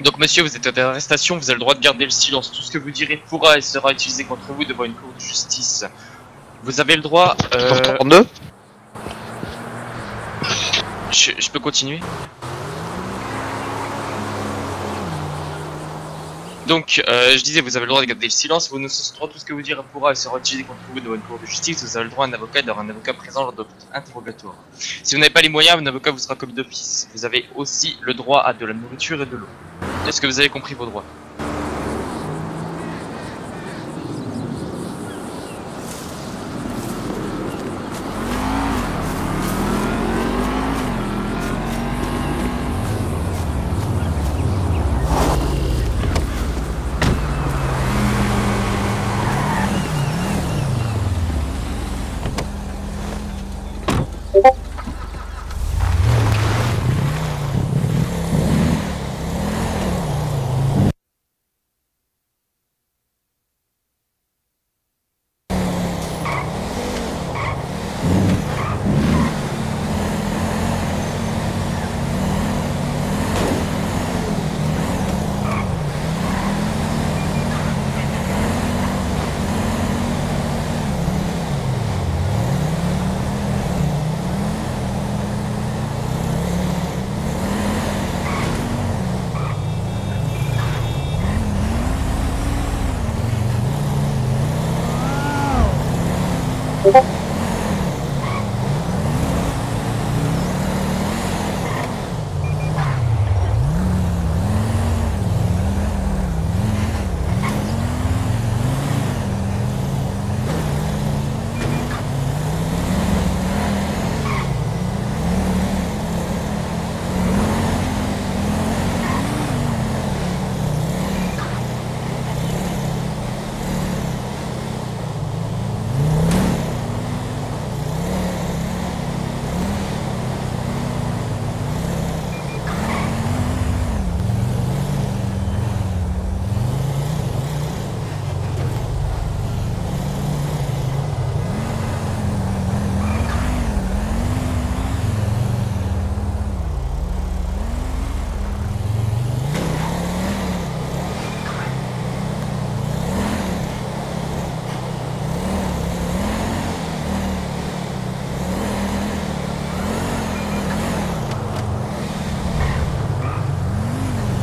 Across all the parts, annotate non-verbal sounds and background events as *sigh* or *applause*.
Donc monsieur, vous êtes en arrestation, vous avez le droit de garder le silence. Tout ce que vous direz pourra et sera utilisé contre vous devant une cour de justice. Vous avez le droit... Euh... Je, je peux continuer? Donc, euh, je disais, vous avez le droit de garder le silence, vous nous droit tout ce que vous direz pourra et sera utilisé contre vous devant une cour de justice, vous avez le droit à un avocat d'avoir un avocat présent lors de votre interrogatoire. Si vous n'avez pas les moyens, un avocat vous sera commis d'office. Vous avez aussi le droit à de la nourriture et de l'eau. Est-ce que vous avez compris vos droits?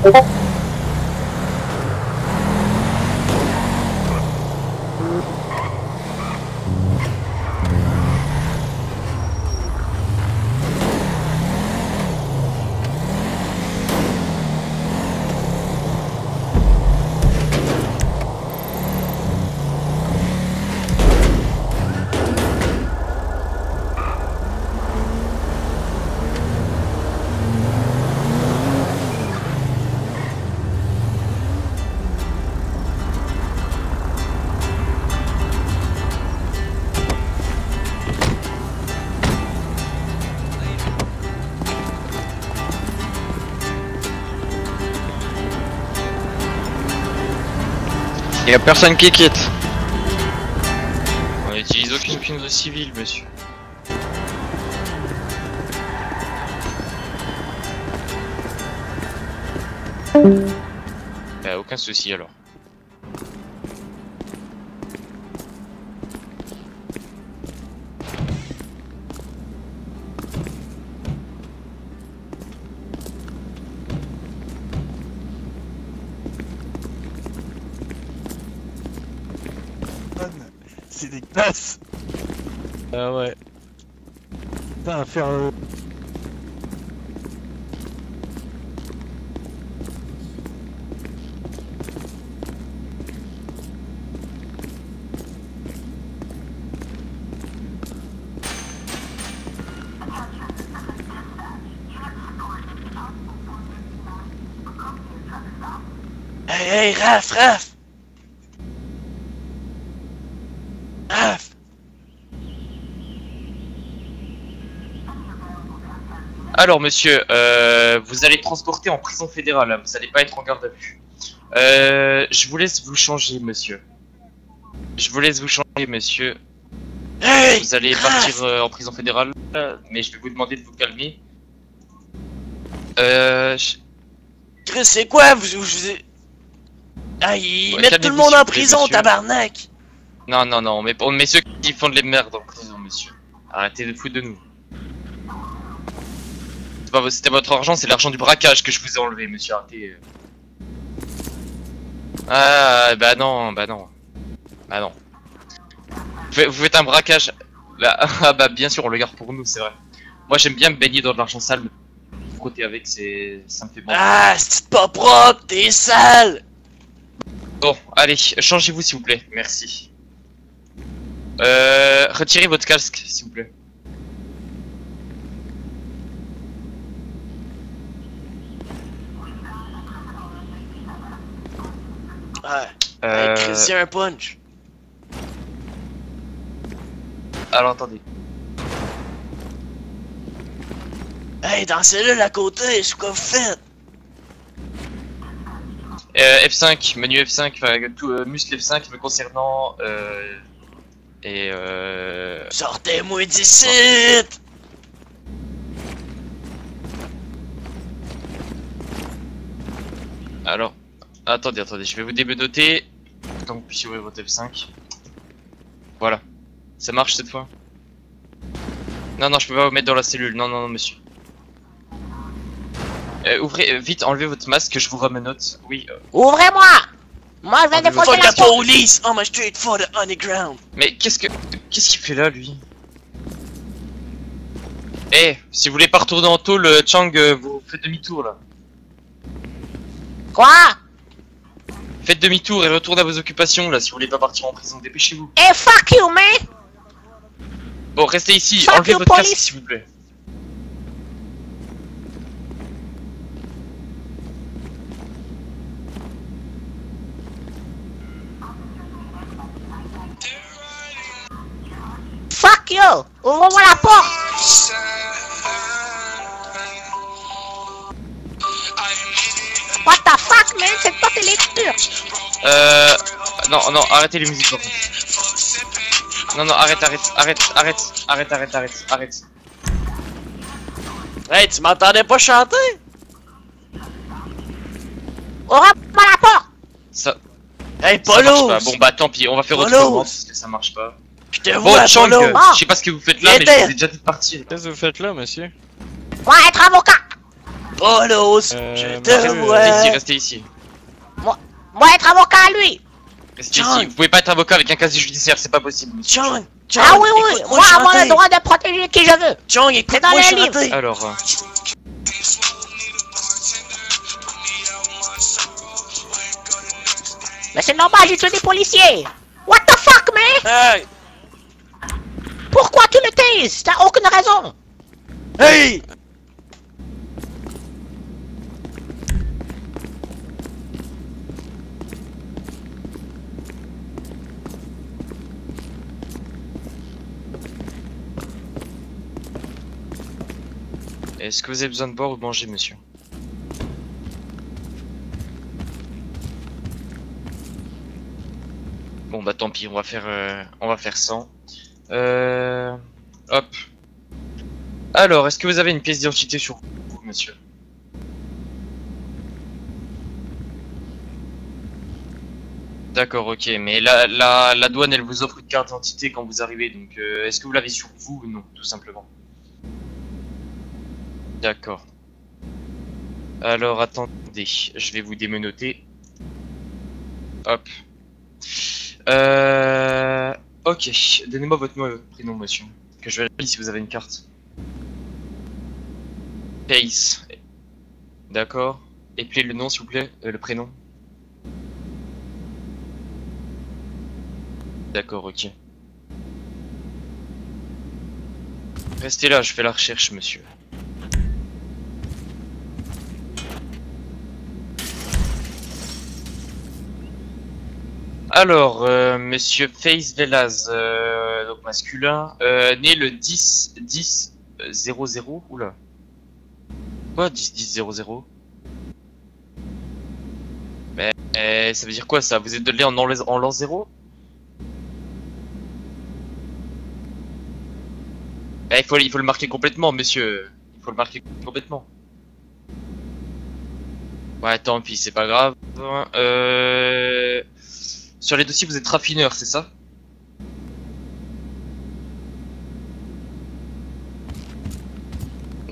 Okay. Y a personne qui quitte. On n'utilise aucune aucune de civile, monsieur. Bah, aucun souci alors. C'est des classes Ah ouais. Putain, à faire... euh, Hey, hey, Raph Raph Alors, monsieur, euh, vous allez transporter en prison fédérale, hein, vous allez pas être en garde à vue. Euh, je vous laisse vous changer, monsieur. Je vous laisse vous changer, monsieur. Hey Vous allez partir euh, en prison fédérale, mais je vais vous demander de vous calmer. Euh, je- c'est quoi? Vous, vous, Ah, ils Ouais, mettent tout le monde en prison, monsieur. tabarnak! Non, non, non, mais on met ceux qui font de les merdes en prison, monsieur. Arrêtez de foutre de nous. C'était votre argent, c'est l'argent du braquage que je vous ai enlevé, monsieur. Euh. Ah, bah non, bah non. Bah non. Vous faites, un braquage. Bah, *laughs* ah bah bien sûr, on le garde pour nous, c'est vrai. Moi j'aime bien me baigner dans de l'argent sale, frotter avec, c'est... ça me fait bon. Ah, c'est pas propre, t'es sale! Bon, allez, changez-vous s'il vous plaît, merci. Euh, retirez votre casque, s'il vous plaît. Ah, Euh, hey, un punch. alors attendez. Hey, dans celle-là à côté, c'est quoi vous faites? Euh, F5, menu F5, enfin, tout, euh, muscle F5 me concernant, euh, et euh, Sortez-moi d'ici! alors, attendez, attendez, je vais vous démenoter, tant que vous puissiez ouvrir votre F5. Voilà. Ça marche cette fois? Non, non, je peux pas vous mettre dans la cellule, non, non, non, monsieur. Euh, ouvrez, euh, vite, enlevez votre masque, je vous remenote. Oui, euh, Ouvrez-moi Moi, je faucher Fuck la the porte police! On my street for the underground! mais qu'est-ce que... Qu'est-ce qu'il fait là, lui? Eh, si vous voulez pas retourner en tôle, Chang, euh, vous faites demi-tour, là. Quoi? Faites demi-tour et retournez à vos occupations, là, si vous voulez pas partir en prison, dépêchez-vous. Eh, fuck you, man Bon, restez ici, Fuck enlevez you, votre police. casque, s'il vous plaît. Fuck you Ouvre-moi la porte What the fuck, man? C'est pas tes lectures Euh... Non, non, arrêtez les musiques, par contre. Non, non, arrête, arrête, arrête, arrête, arrête, arrête, arrête, arrête. Hey, tu m'entendais pas chanter? Ouvre-moi la porte Ça, Hey, ça marche Polo! pas. Bon, bah tant pis, on va faire autrement, parce que ça marche pas. Je te Bon, vois, Chang, Polo! je sais pas ce que vous faites là, mais je vous ai déjà dit de partir. Qu'est-ce que vous faites là, monsieur? Polo, Euh, je te monsieur, Restez ici, vois! restez ici. Moi, être avocat à lui Restez Chang. ici. Vous pouvez pas être avocat avec un casier judiciaire, c'est pas possible. Chong! Ah oui, oui Moi, avoir chanter. le droit de protéger qui je veux Chong, dans écoute-moi les livres. chanter! Alors, euh, Mais c'est normal, j'ai tué des policiers What the fuck, man? Hey! Pourquoi tu le taises? T'as aucune raison Hey! Est-ce que vous avez besoin de boire ou de manger, monsieur Bon bah tant pis, on va faire, euh, on va faire 100. Euh, hop. Alors, est-ce que vous avez une pièce d'identité sur vous, monsieur D'accord, ok, mais la, la, douane, elle vous offre une carte d'identité quand vous arrivez, donc euh, est-ce que vous l'avez sur vous ou non, tout simplement D'accord. Alors, attendez, je vais vous démenoter. Hop. Euh... Ok, donnez-moi votre nom et votre prénom, monsieur. Que je vérifie si vous avez une carte. Pace. D'accord. Et le nom, s'il vous plaît, euh, le prénom. D'accord, ok. Restez là, je fais la recherche, monsieur. Alors, euh, monsieur Face Velaz, euh, donc masculin, euh, né le 10 10 euh, 00, oula. Quoi 10 10 00 Mais euh, ça veut dire quoi ça? Vous êtes de en, en l'an 0 Eh, il, faut, il faut le marquer complètement, monsieur. Il faut le marquer complètement. Ouais, tant pis, c'est pas grave. Euh... Sur les dossiers, vous êtes raffineur, c'est ça?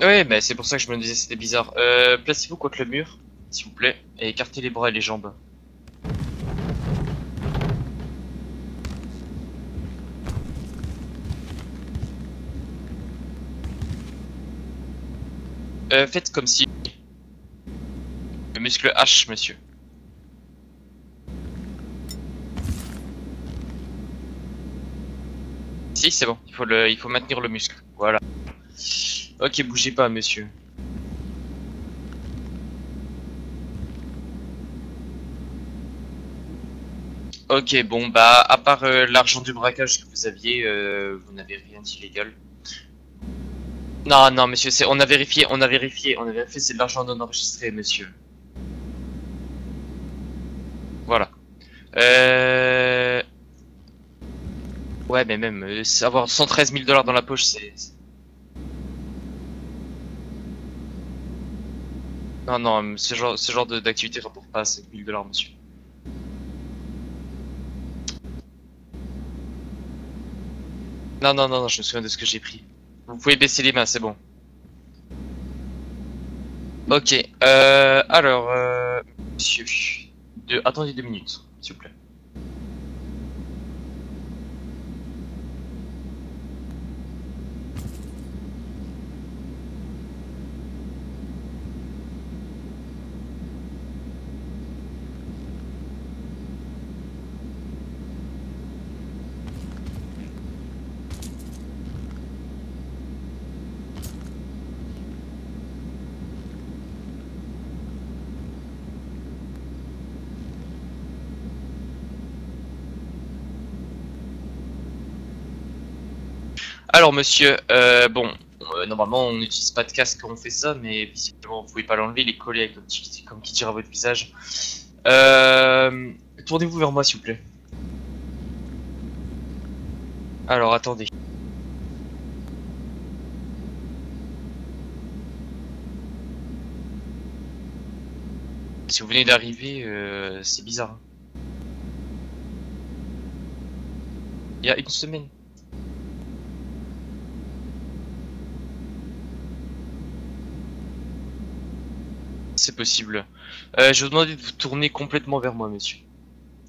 Ouais, bah c'est pour ça que je me disais c'était bizarre. Euh, placez-vous contre le mur, s'il vous plaît, et écartez les bras et les jambes. Euh, faites comme si... Le muscle H, monsieur. C'est bon. Il faut, le, il faut maintenir le muscle. Voilà. Ok, bougez pas, monsieur. Ok, bon, bah, à part euh, l'argent du braquage que vous aviez, euh, vous n'avez rien d'illégal. Non, non, monsieur, c'est, on a vérifié, on a vérifié, on a vérifié, c'est de l'argent non enregistré, monsieur. Voilà. Euh... Ouais, mais même, euh, avoir 113 000 dollars dans la poche, c'est... Non, non, ce genre, ce genre d'activité rapporte pas 5 000 dollars, monsieur. Non, non, non, non, je me souviens de ce que j'ai pris. Vous pouvez baisser les mains, c'est bon. Ok, euh, alors, euh, monsieur, de, attendez deux minutes, s'il vous plaît. Alors, monsieur, euh, bon, euh, normalement, on n'utilise pas de casque quand on fait ça, mais visiblement, vous pouvez pas l'enlever, il est collé avec comme qui, tire à votre visage. Euh, tournez-vous vers moi, s'il vous plaît. Alors, attendez. Si vous venez d'arriver, c'est bizarre. hein. Il y a une semaine. C'est possible. Euh, je vous demande de vous tourner complètement vers moi, monsieur.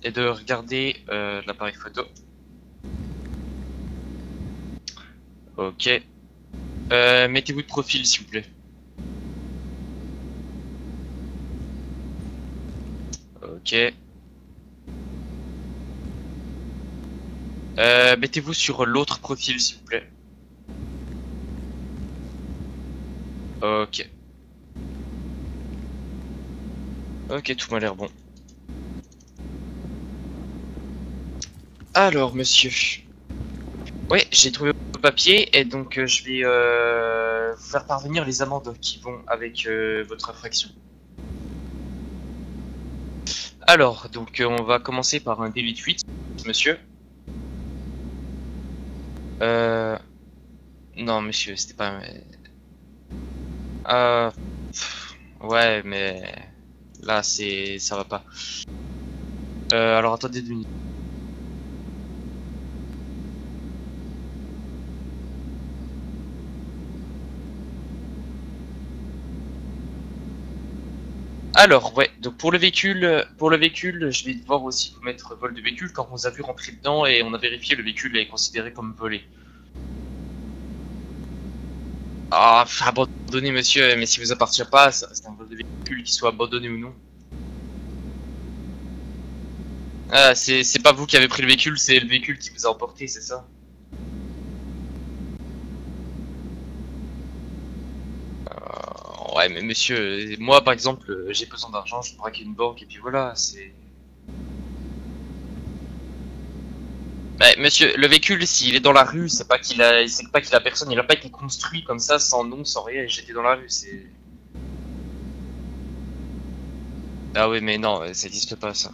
Et de regarder euh, l'appareil photo. Ok. Euh, Mettez-vous de profil, s'il vous plaît. Ok. Mettez-vous sur l'autre profil, s'il vous plaît. Ok. Ok, tout m'a l'air bon. Alors, monsieur. Ouais, j'ai trouvé vos papiers et donc euh, je vais euh, vous faire parvenir les amendes qui vont avec euh, votre infraction. Alors, donc on va commencer par un délit de fuite, monsieur. Euh... Non, monsieur, c'était pas... Euh... Ouais, mais... Là, c'est... ça va pas. Euh, alors attendez deux minutes. Alors, ouais, donc pour le véhicule, pour le véhicule, je vais devoir aussi vous mettre vol de véhicule quand on vous a vu rentrer dedans et on a vérifié le véhicule est considéré comme volé. Ah, abandonné monsieur, mais si vous appartient pas, reste un vol de véhicule, qu'il soit abandonné ou non. Ah, c'est c'est pas vous qui avez pris le véhicule, c'est le véhicule qui vous a emporté, c'est ça? Euh, Ouais, mais monsieur, moi par exemple, j'ai besoin d'argent, je braque une banque et puis voilà, c'est. Bah, monsieur, le véhicule, s'il est dans la rue, c'est pas qu'il a, qu'il a personne, il a pas été construit comme ça, sans nom, sans rien, j'étais dans la rue, c'est. Ah oui, mais non, ça existe pas ça.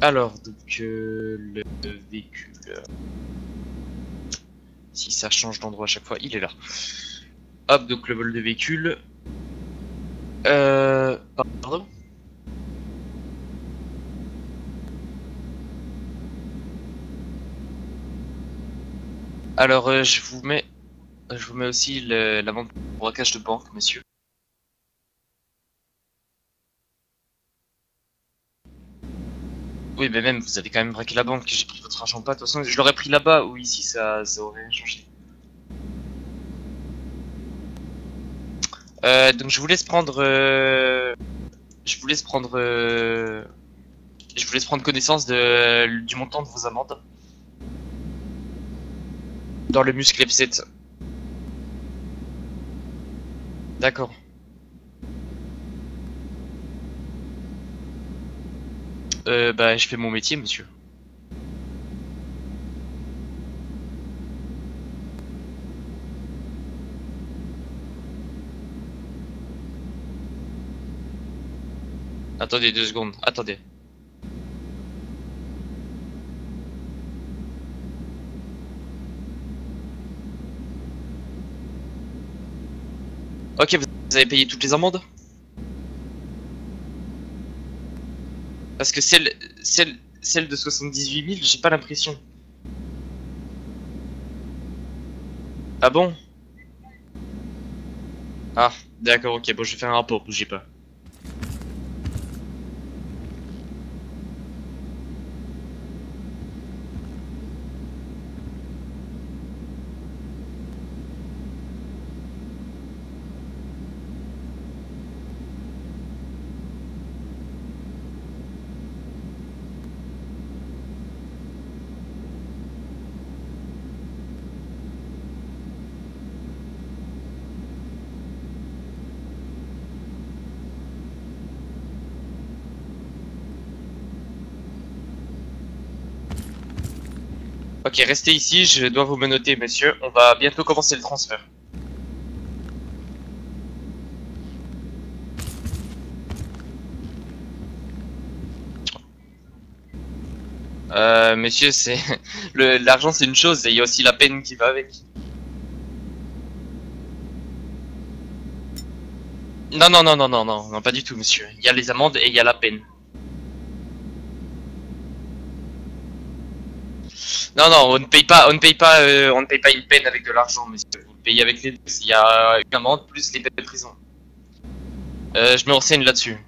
Alors, donc, euh, le véhicule. Si ça change d'endroit à chaque fois, il est là. Hop, donc le vol de véhicule. Euh... Pardon Alors, euh, je vous mets... Je vous mets aussi le- la vente pour braquage de banque, monsieur. Oui, mais même, vous avez quand même braqué la banque. J'ai pris votre argent pas. De toute façon, je l'aurais pris là-bas ou ici, ça, ça aurait changé. Euh, donc je vous laisse prendre... euh, Je vous laisse prendre... euh, Je vous laisse prendre connaissance de... du montant de vos amendes. Dans le muscle F7. D'accord. Euh, bah, je fais mon métier, monsieur. Attendez deux secondes, attendez. Ok, vous avez payé toutes les amendes? Parce que celle, celle, celle de 78 000, j'ai pas l'impression. Ah bon? Ah, d'accord, ok, bon, je vais faire un rapport, bougez pas. Restez ici, je dois vous menoter, monsieur. On va bientôt commencer le transfert. Euh, monsieur, c'est... *laughs* L'argent, c'est une chose, et il y a aussi la peine qui va avec. Non, non, non, non, non, non, non, pas du tout, monsieur. Il y a les amendes et il y a la peine. Non, non, on ne paye pas, on ne paye pas, euh, on ne paye pas une peine avec de l'argent, monsieur. Vous le payez avec les deux. Il y a une amende plus les peines de prison. Euh, je me renseigne là-dessus.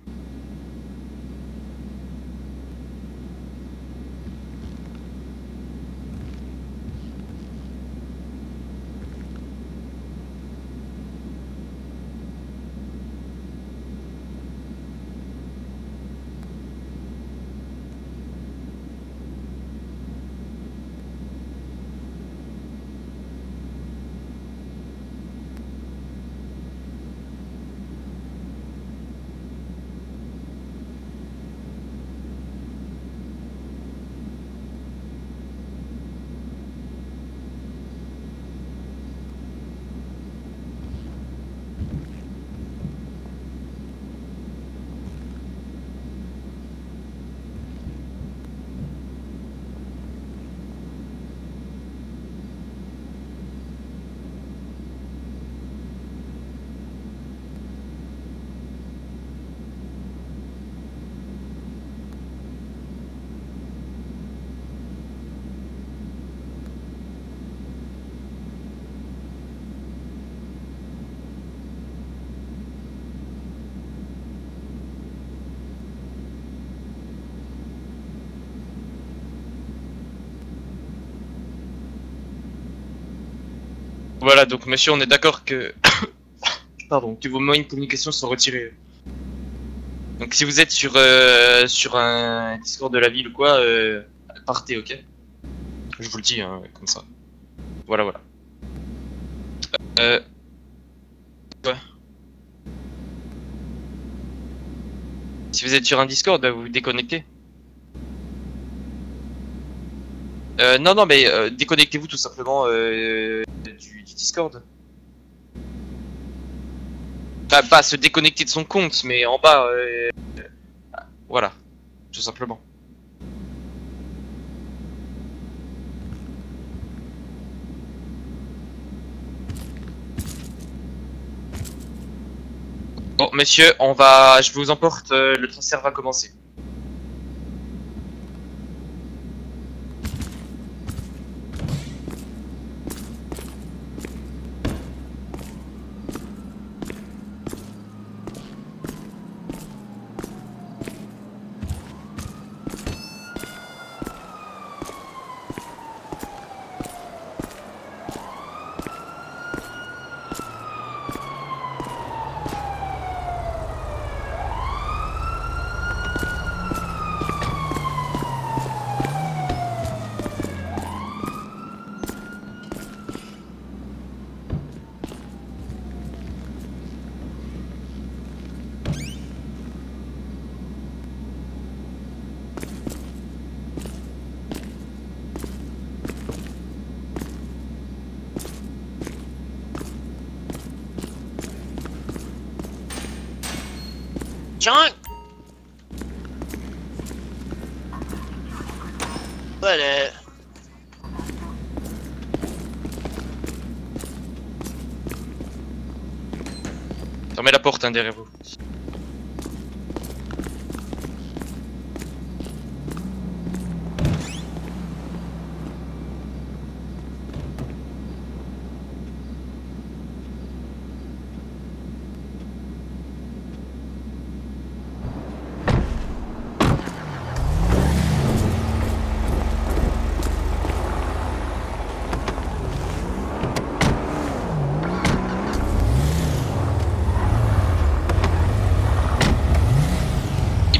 Voilà, donc monsieur, on est d'accord que... *coughs* Pardon, que vos moyens de communication sont retirés. Donc si vous êtes sur, euh, sur un Discord de la ville ou quoi, euh, partez, ok? Je vous le dis, hein, comme ça. Voilà, voilà. Euh... Quoi? Si vous êtes sur un Discord, vous vous déconnectez. Euh, non, non, mais euh, déconnectez-vous tout simplement euh, du, Discord. Pas se déconnecter de son compte, mais en bas. Euh, voilà, tout simplement. Bon, messieurs, on va. Je vous emporte, euh, le transfert va commencer. John! Voilà. Fermez la porte hein, derrière vous.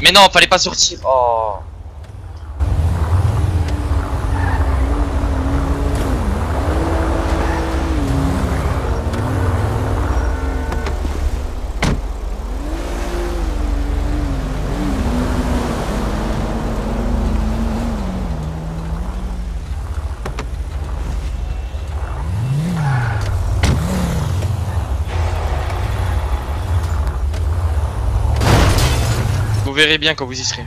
Mais non, fallait pas sortir. Oh. Verrez bien quand vous y serez.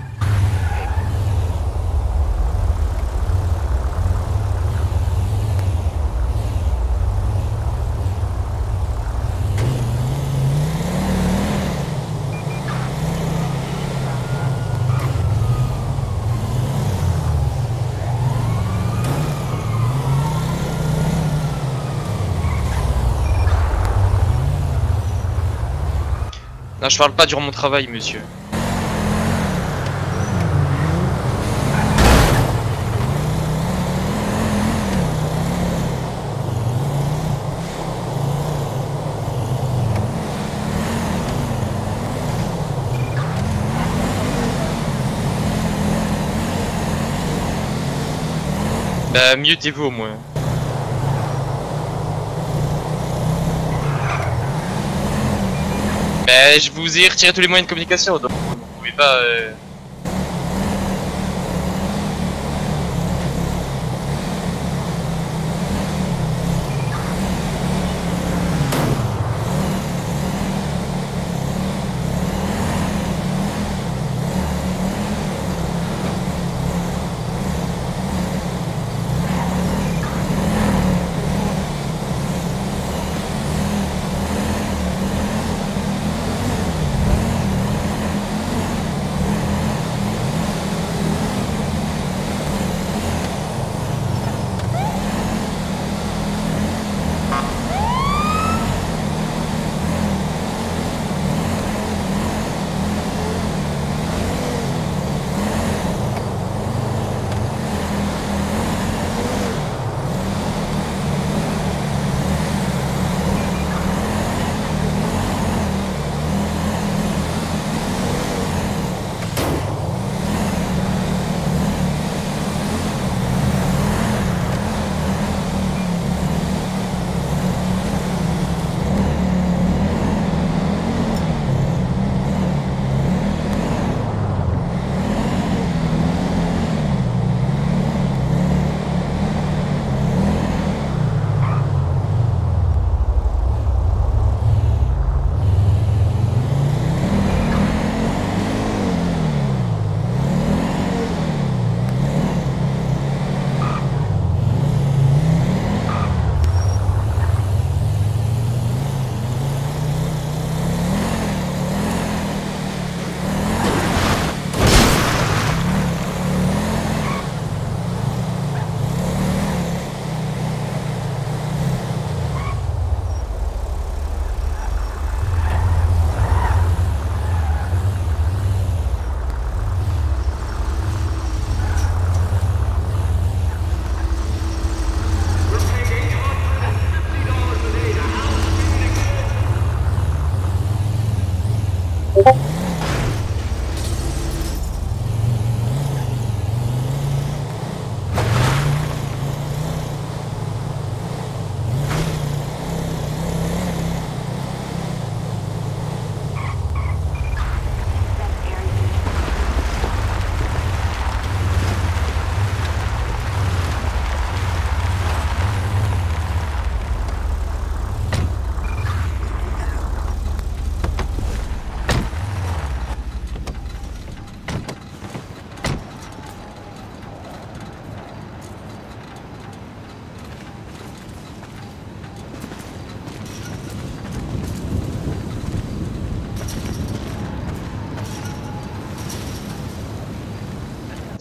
Non, je parle pas durant mon travail, monsieur. Bah, mutez-vous au moins. Bah, je vous ai retiré tous les moyens de communication, donc vous ne pouvez pas... euh,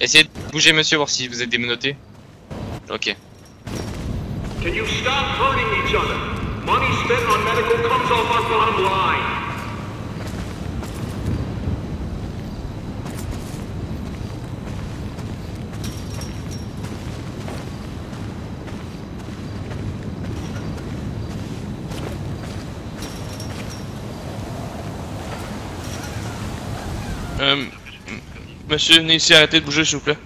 Essayez de bouger monsieur, voir si vous êtes démenotté. Ok. Can you stop hurting each other? Money spent on medical comes off our bottom monsieur, venez ici, arrêtez de bouger, s'il vous plaît.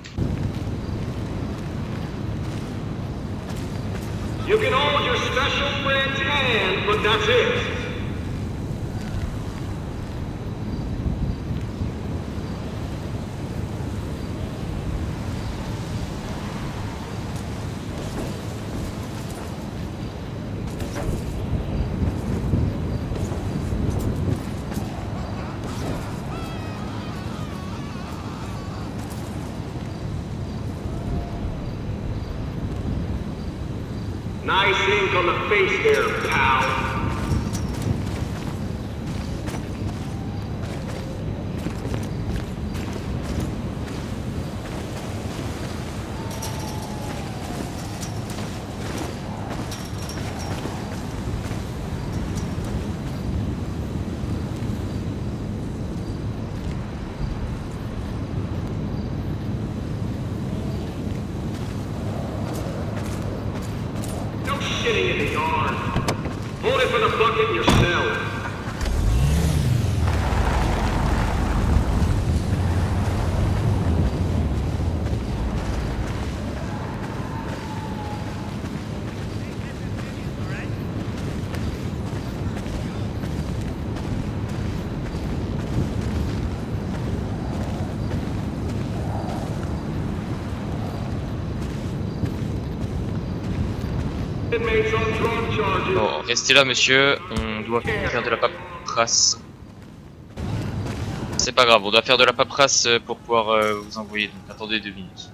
Restez là monsieur, on doit faire de la paperasse. C'est pas grave, on doit faire de la paperasse euh, pour pouvoir euh, vous envoyer, donc attendez deux minutes.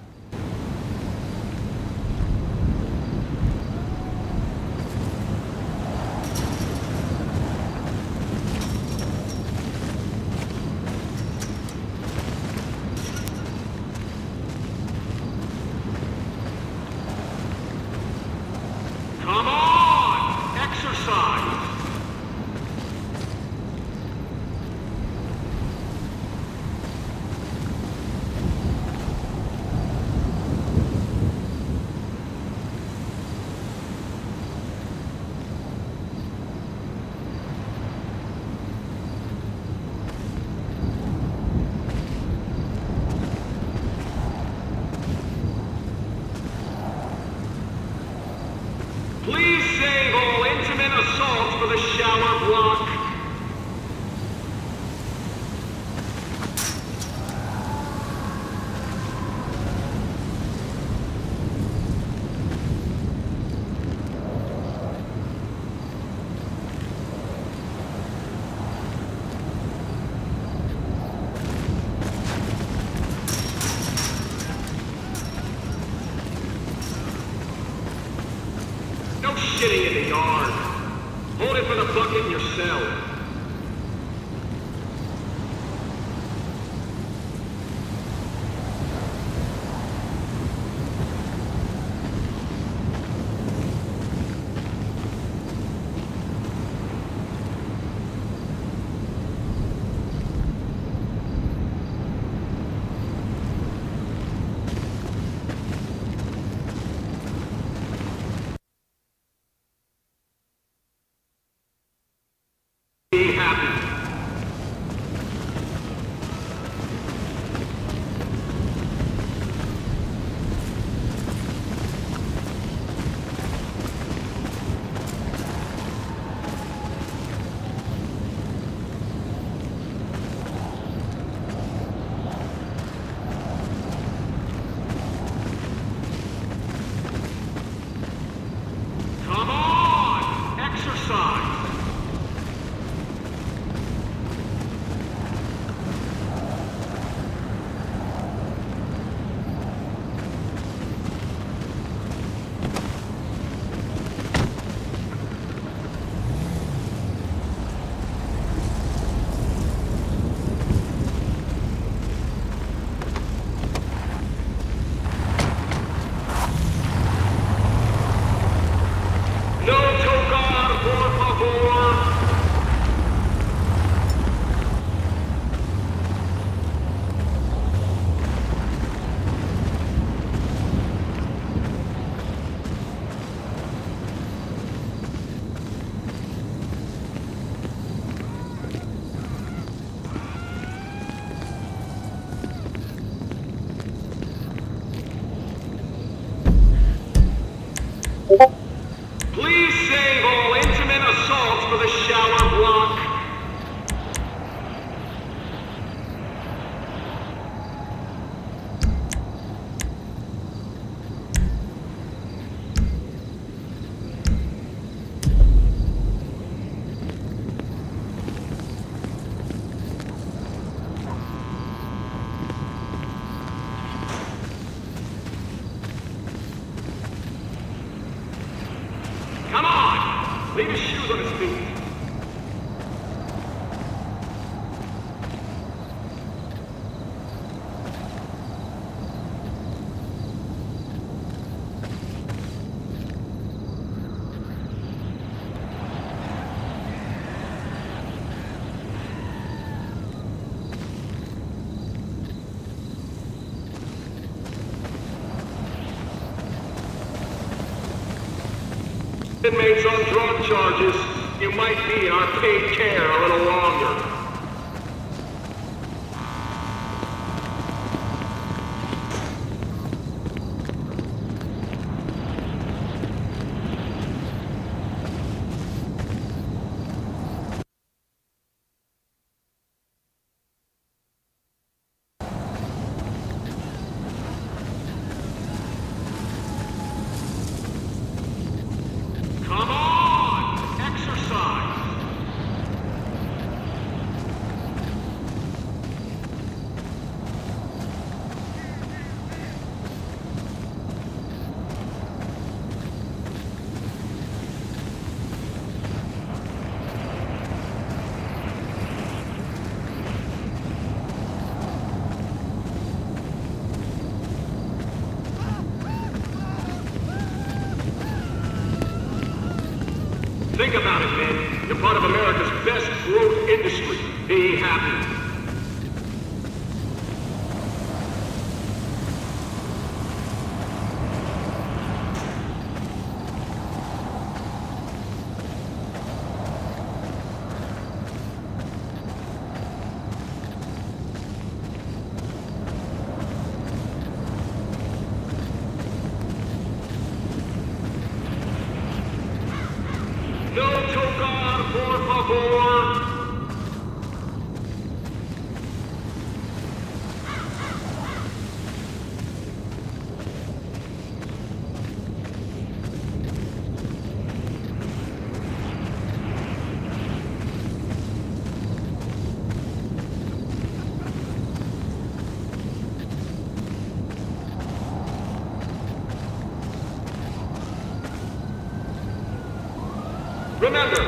Remember,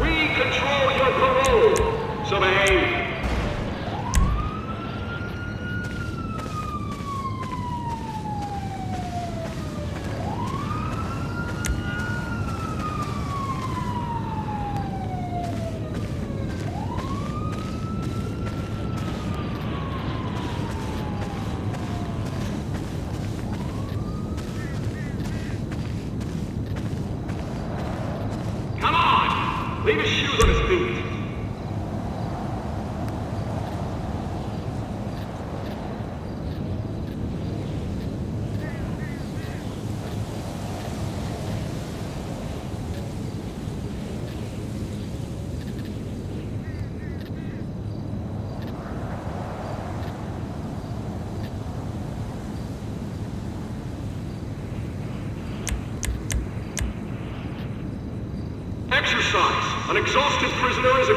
we control your parole. So behave. Come on! Leave his shoes on his feet. Exercise. An exhausted prisoner is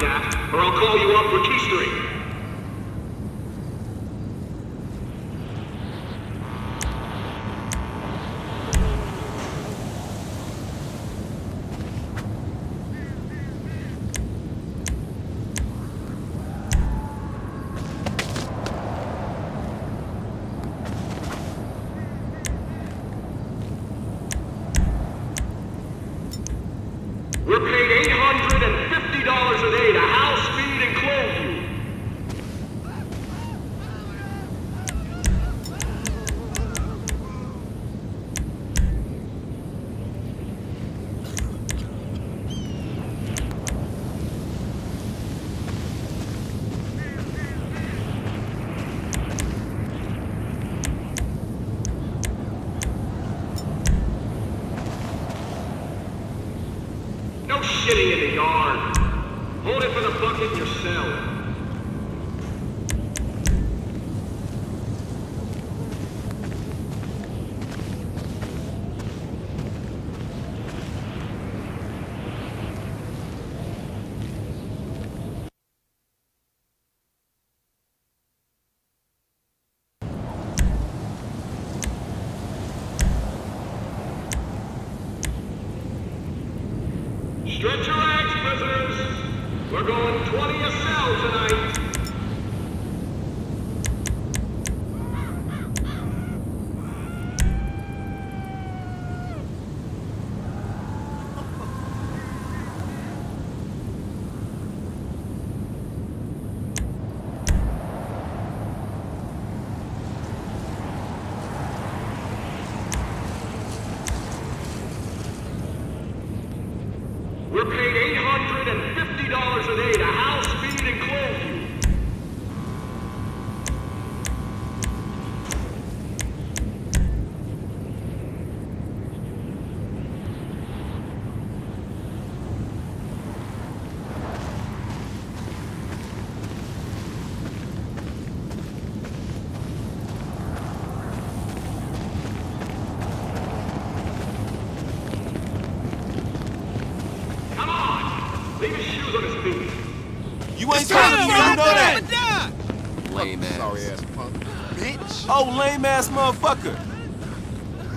that, or I'll call you up for keystering. Ass motherfucker.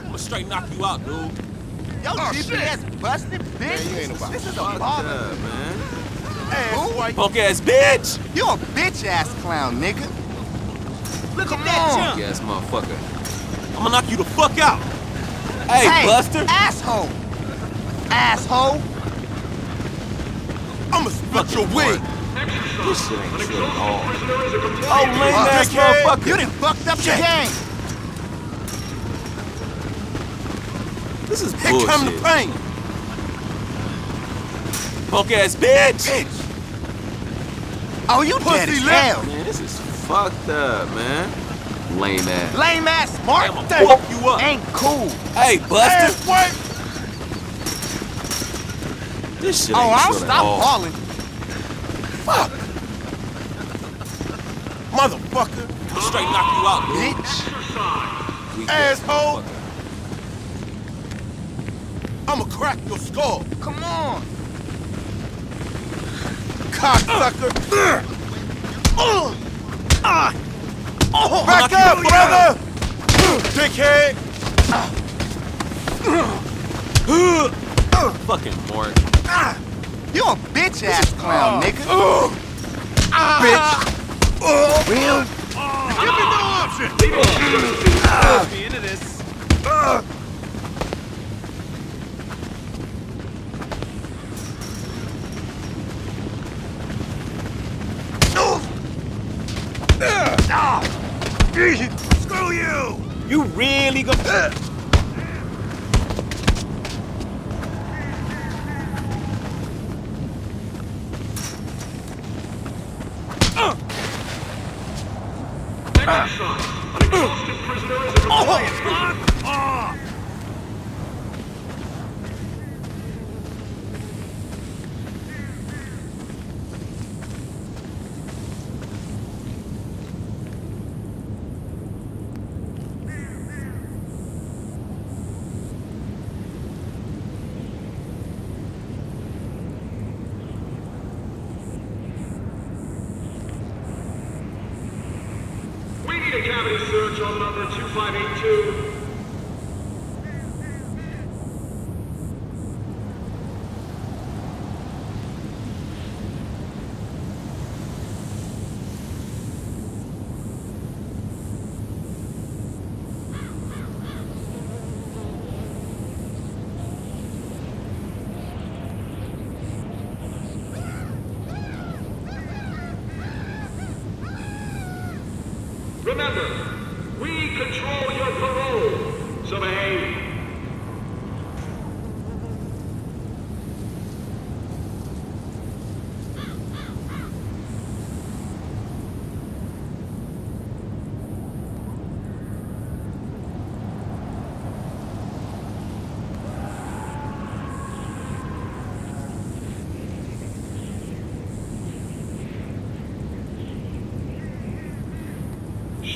I'ma straight knock you out, dude. Yo, oh, GPS busted, bitch. Man, you ain't about this is a Fuck bother. that, man. Ass white. Punk ass bitch. You a bitch ass clown, nigga. Look Come at that on. jump. Yes, motherfucker. I'ma knock you the fuck out. Hey, Hey, Buster. Asshole. Asshole. I'ma split your wig. This shit ain't true at all. Prisoner is a complaint. Oh, lame ass motherfucker. You done fucked up your game. This is Here bullshit. come the pain. Punk ass bitch. Bitch. Oh, you dead Pussy as lip. hell. Man, this is fucked up, man. Lame ass. Lame ass smart. I'ma fuck you up. Ain't cool. Hey, Buster. Ass white. This shit Oh, I'll stop all. balling. Fuck. Motherfucker. I'ma straight knock you out. Bitch. Weak Asshole. Motherfucker. I'ma crack your skull. Come on. Cocksucker. Back I'ma knock up, you brother. Dickhead. Fucking Mark. You a bitch ass clown, nigga. Bitch. Real. Give me no option. Leave his shoes on his feet. into this. Uh. Screw you. You really go. Exercise.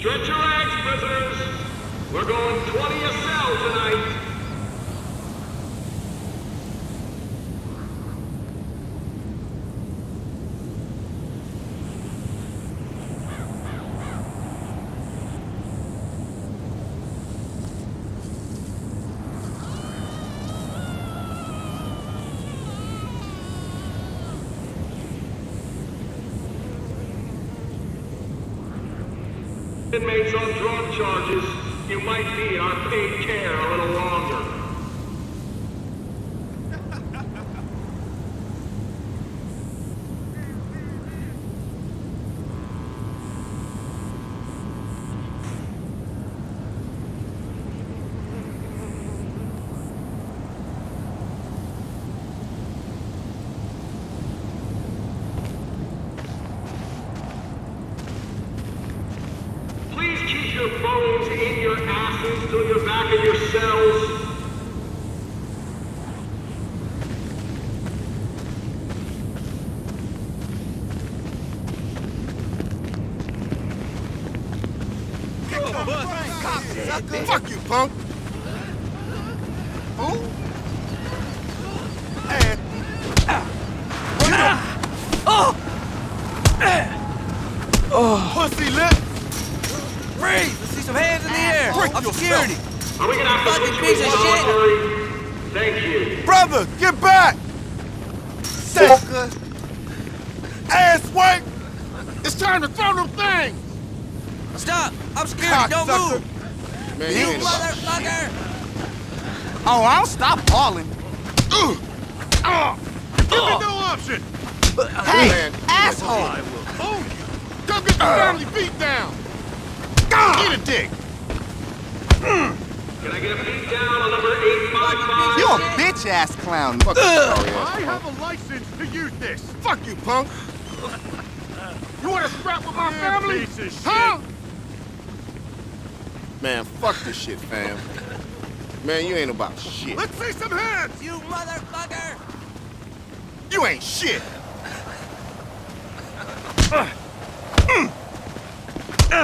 Stretch your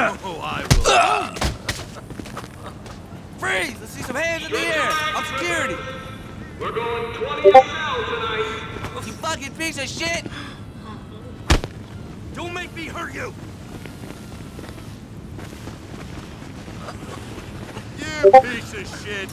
Oh, I will. Freeze! Let's see some hands in the air! I'm security! We're going 20 in tonight! You fucking piece of shit! Don't make me hurt you! You piece of shit!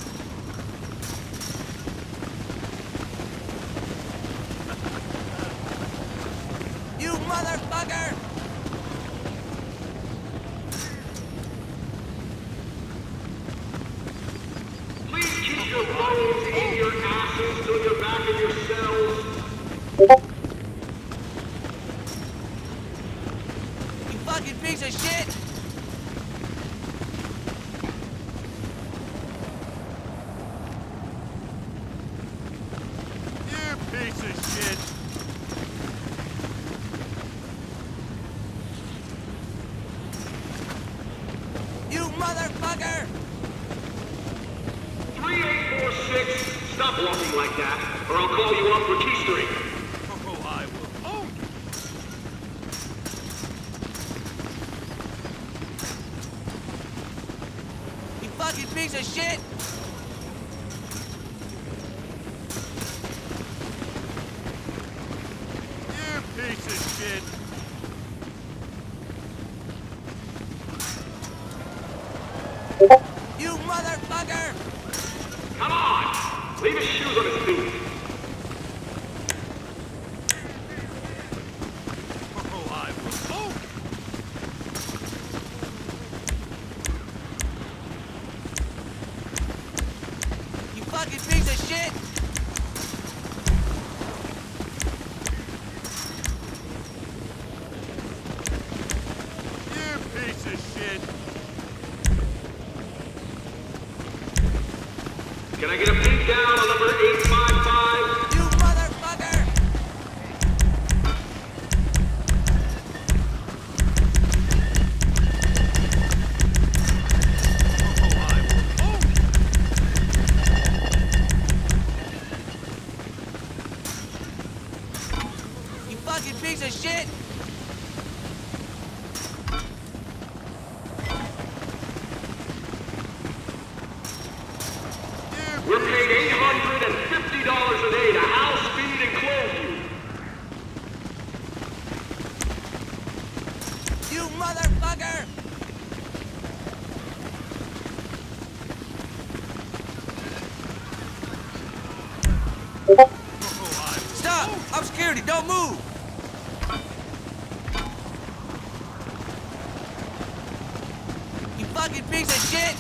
Fucking piece of shit!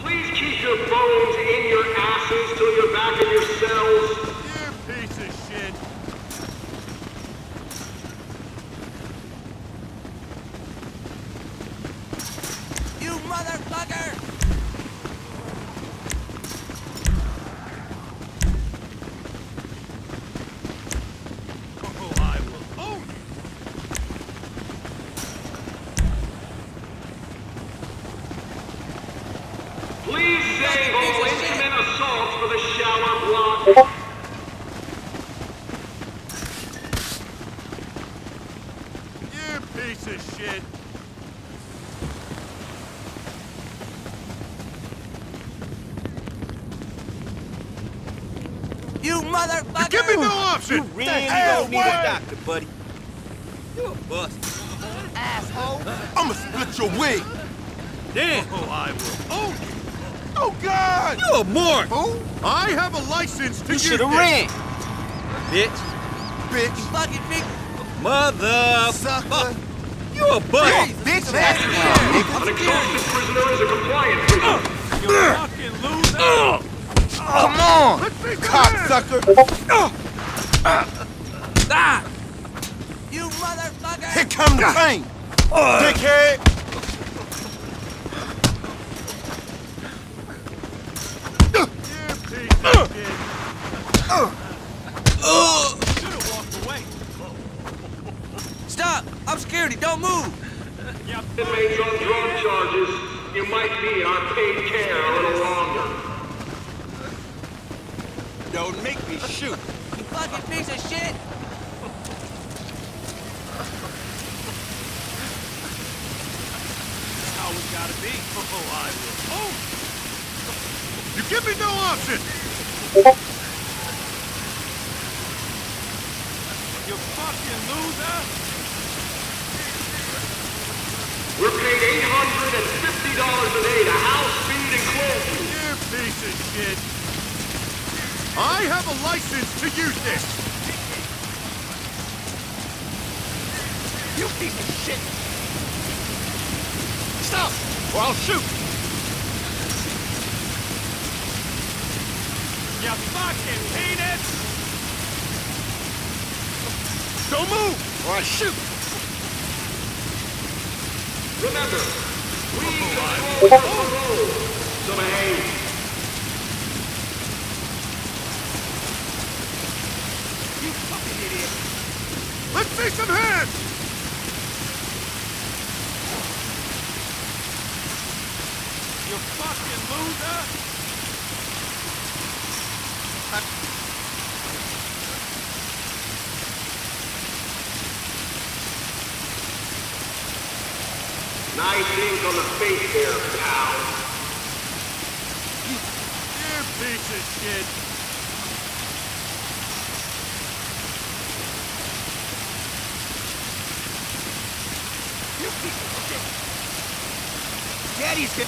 Please keep your bones in your asses till you're back in your cells. You piece of shit! You motherfucker! Oh, I will own you! Please save all intimate assaults for the shower block. You piece of shit! You motherfucker! Give me no! Really don't need a what? doctor, buddy. You a bust. Asshole. I'ma split your wig! Damn. Oh, I will own you! Oh, God! You a mark. Who? I have a license to You use should have ran. Bitch. You Bitch! fucking big... Mother. Sucker! You a bust. Hey, bitch! Ass around, An exhausted prisoner is a compliant prisoner. You fucking loser! Uh, Come on! Let's see some hands. Cocksucker! Bang! Dickhead! I'll shoot. Remember, we control. So behave. You fucking idiot. Let's see some hands! You fucking loser! Nice ink on the face there, pal. you're piece of shit. You piece of shit. Daddy's gonna...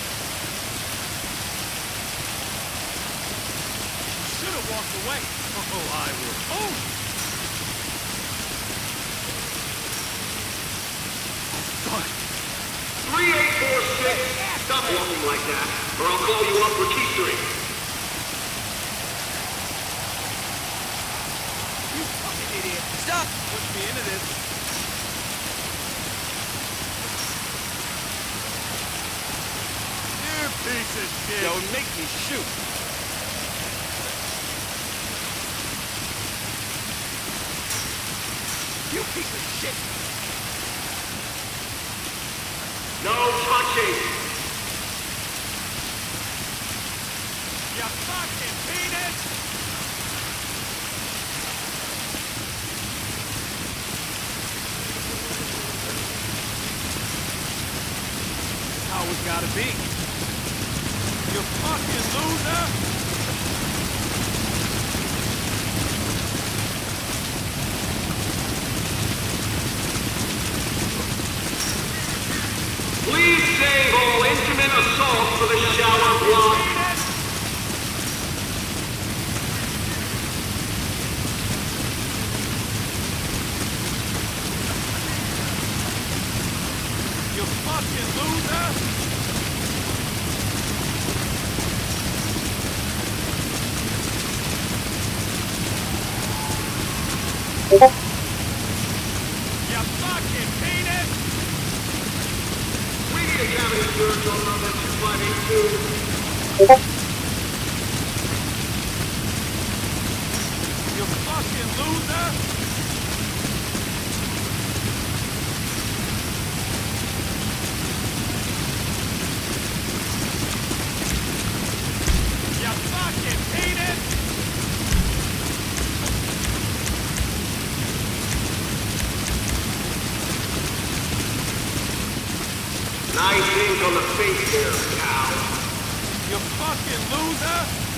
You should have walked away. Oh, I would. Oh! like that, or I'll call you up for keystring. You fucking idiot. Stop! Pushed me into this. You piece of shit. Don't make me shoot. You piece of shit! No touching! Lock it, You fucking loser!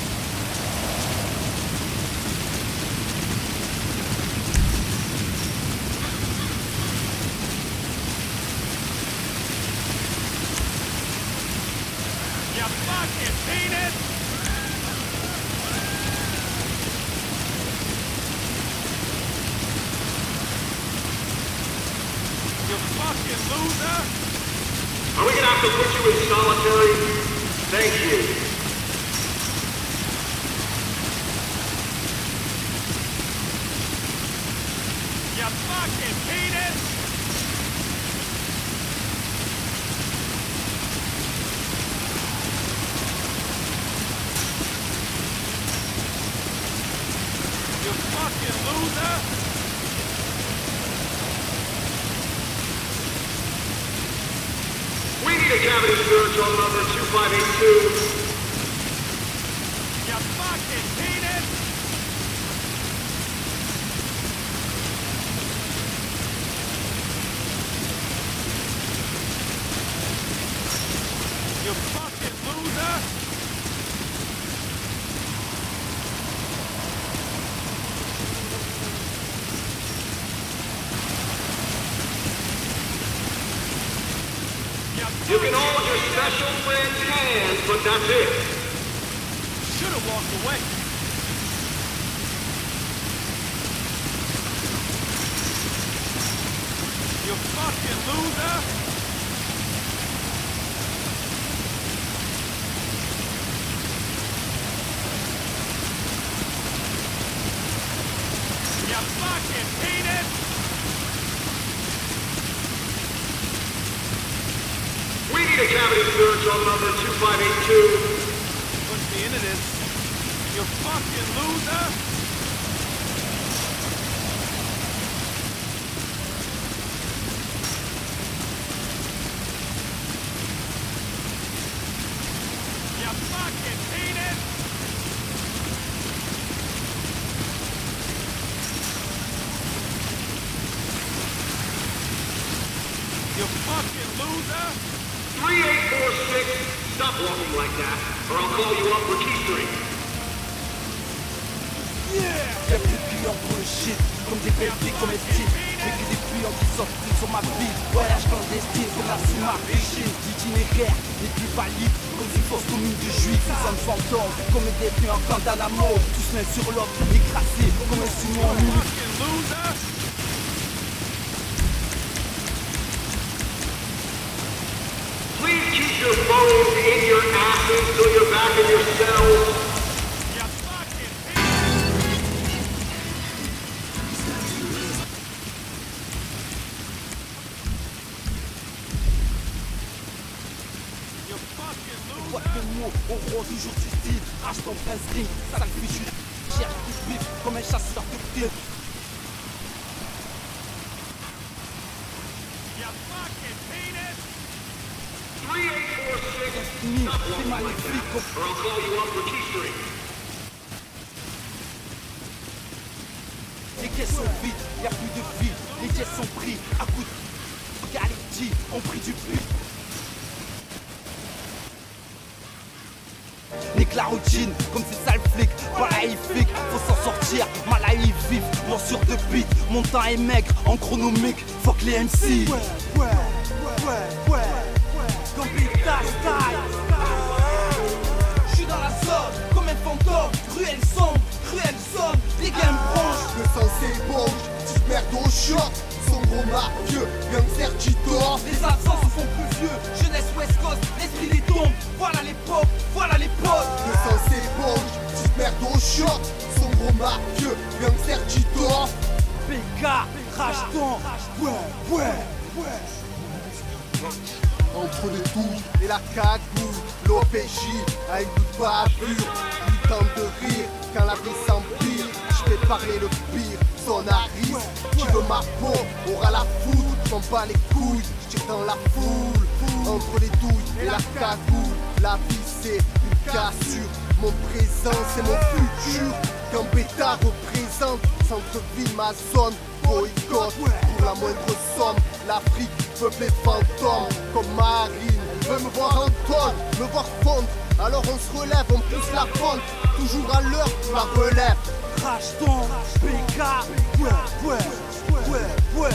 In your till you're back in your toujours style. Rage ton prince en chronomique Fuck les MC Ouais, ouais, ouais, ouais, ouais Comme Pita Style J'suis dans la zone, comme un fantôme. Cruel sombre, cruel zone Les games branchent Le sang bon, tu perds au shot. Sombre mafieux, gangster qui dort. Les absents se font plus vieux. Jeunesse West Coast, l'esprit les tombe Voilà l'époque, voilà potes. Le sang bon, tu perds au shot. Sombre mafieux, gangster qui dort. PK, rage temps Ouais, ouais, ouais Entre les douilles et la cagoule, l'OPJ a une pas pure. Il tente de rire quand la vie s'empire. Je parler le pire, son arrive. Qui veut ma peau aura la foudre. J'm'en bats les couilles, j'tire dans la foule. Entre les douilles et la cagoule, la vie c'est une cassure. Mon présent c'est mon futur. Gambetta représente centre-ville, ma zone. Boycott pour la moindre somme. L'Afrique peuplée de fantômes comme Marine. Veut me voir en tôle, me voir fondre. Alors on se relève, on pousse la pente. Toujours à l'heure, la relève. Temps, PK Ouais, ouais, ouais,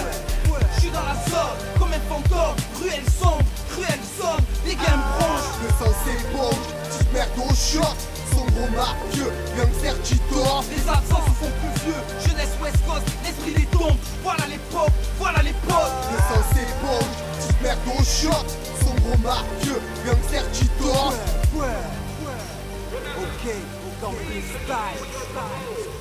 ouais J'suis dans la zone, comme un fantôme Cruel sombre, cruel zone Les games branchent Le sang bon, tu merde au shot. Sombre mafieux, gangster qui dort. Les absents se font plus vieux. Jeunesse West Coast, l'esprit les tombe Voilà l'époque, voilà les potes. Le sang c'est bon, tu merde au shot. Sombre mafieux, gangster qui dort. Ouais, ouais Ok, camping style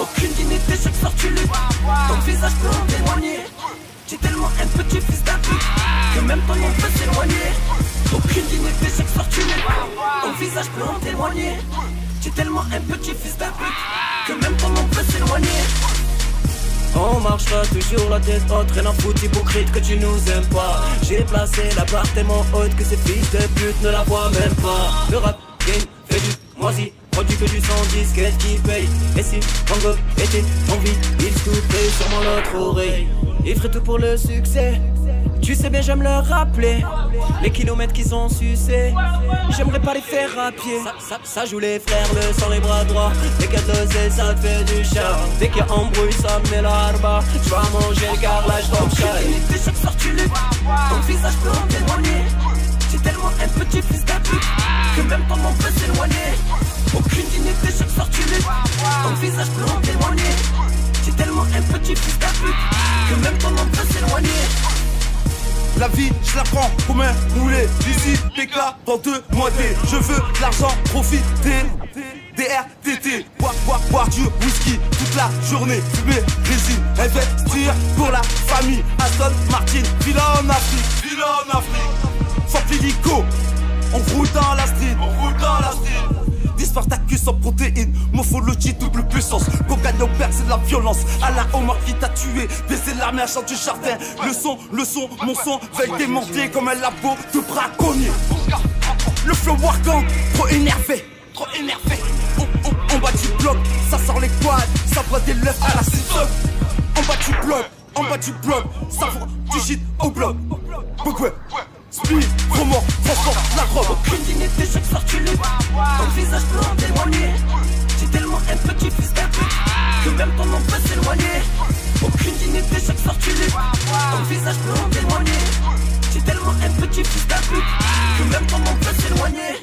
Aucune dignité, chaque soir tu Ton visage peut en témoigner. T'es tellement un petit fils pute Que même ton nom peut s'éloigner. Aucune dignité, chaque soir tu Ton visage peut en témoigner. T'es tellement un petit fils pute Que même ton nom peut s'éloigner. On marchera toujours la tête haute, rien à foutre, hypocrite que tu nous aimes pas. J'ai placé la barre tellement haute que ces fils de pute ne la voient même pas. Le rap game fait du moisi que du sang disquette qui paye? Et si Van Gogh était en vie, il scouterait sûrement l'autre oreille. Il ferait tout pour le succès. Tu sais bien j'aime le rappeler. Les kilomètres qu'ils ont sucés. J'aimerais pas les faire à pied. Ça, ça, ça joue les frères, le sang les bras droits. Dès qu'il y a de l'oseille, ça te fait du charme. Dès qu'il y a embrouille ça me met l'arba. Tu vas manger le carrelage dans le chat chaque soir tu luttes Ton visage peut en témoigner. T'es tellement un petit fils d'un pute Que même ton nom peut s'éloigner Aucune dignité chaque luttes Ton visage peut en témoigner T'es tellement un petit fils d'un Que même ton nom peut s'éloigner. La vie, je la prends comme un roulé D'ici, PK, dans deux mois D Je veux de l'argent, profiter DRTT, boire, boire, boire du whisky toute la journée, fumer, résine, investir pour la famille. Aston Martin, villa en Afrique, villa en Afrique. L'hélico, on roule dans la street, on roule dans la street. 10 Spartacus en protéines, morphologie double puissance. Cocagne au père, c'est la violence. La Omar qui t'a tué, baisser l'arme et chant du jardin. Le son, le son, mon son, veille démonter comme un labo de braconnier. Le flow wargant, trop énervé, trop énervé. On, on, on bat du bloc, Toi des lèvres à la Simpson. En bas du bloc, en bas du bloc, savon, du shit au bloc. Ouais, speed, remords, transport, la drogue. Aucune dignité, chaque soir tu luttes Ton visage blanc d'éloigné T'es tellement un petit fils d'un pute Que même ton nom peut s'éloigner. Aucune dignité, chaque soir tu luttes Ton visage blanc d'éloigné T'es tellement un petit fils d'un pute Que même ton nom peut s'éloigner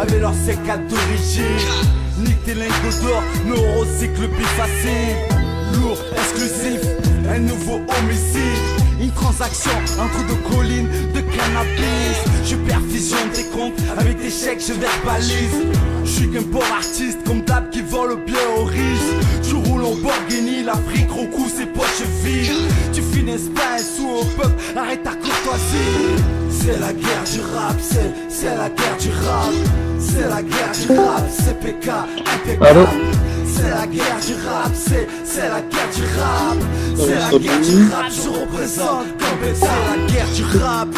avec leur C4 d'origine. Nique tes lingots d'or, neurocycle plus facile. Lourd, exclusif, un nouveau homicide. Une transaction, un trou de colline, de cannabis. Je perfusionne tes comptes avec des chèques, je verbalise. Je suis qu'un pauvre artiste, comme d'hab qui vole bien aux riches. Tu roules en Borghini, l'Afrique, gros coup, ses poches vides. Tu finis pas au peuple, arrête ta courtoisie. C'est la guerre du rap, c'est, c'est la guerre du rap. C'est la guerre du rap, c'est PK, C'est la guerre du rap, c'est, c'est la guerre du rap. C'est la guerre du rap, je représente comme c'est la guerre du rap.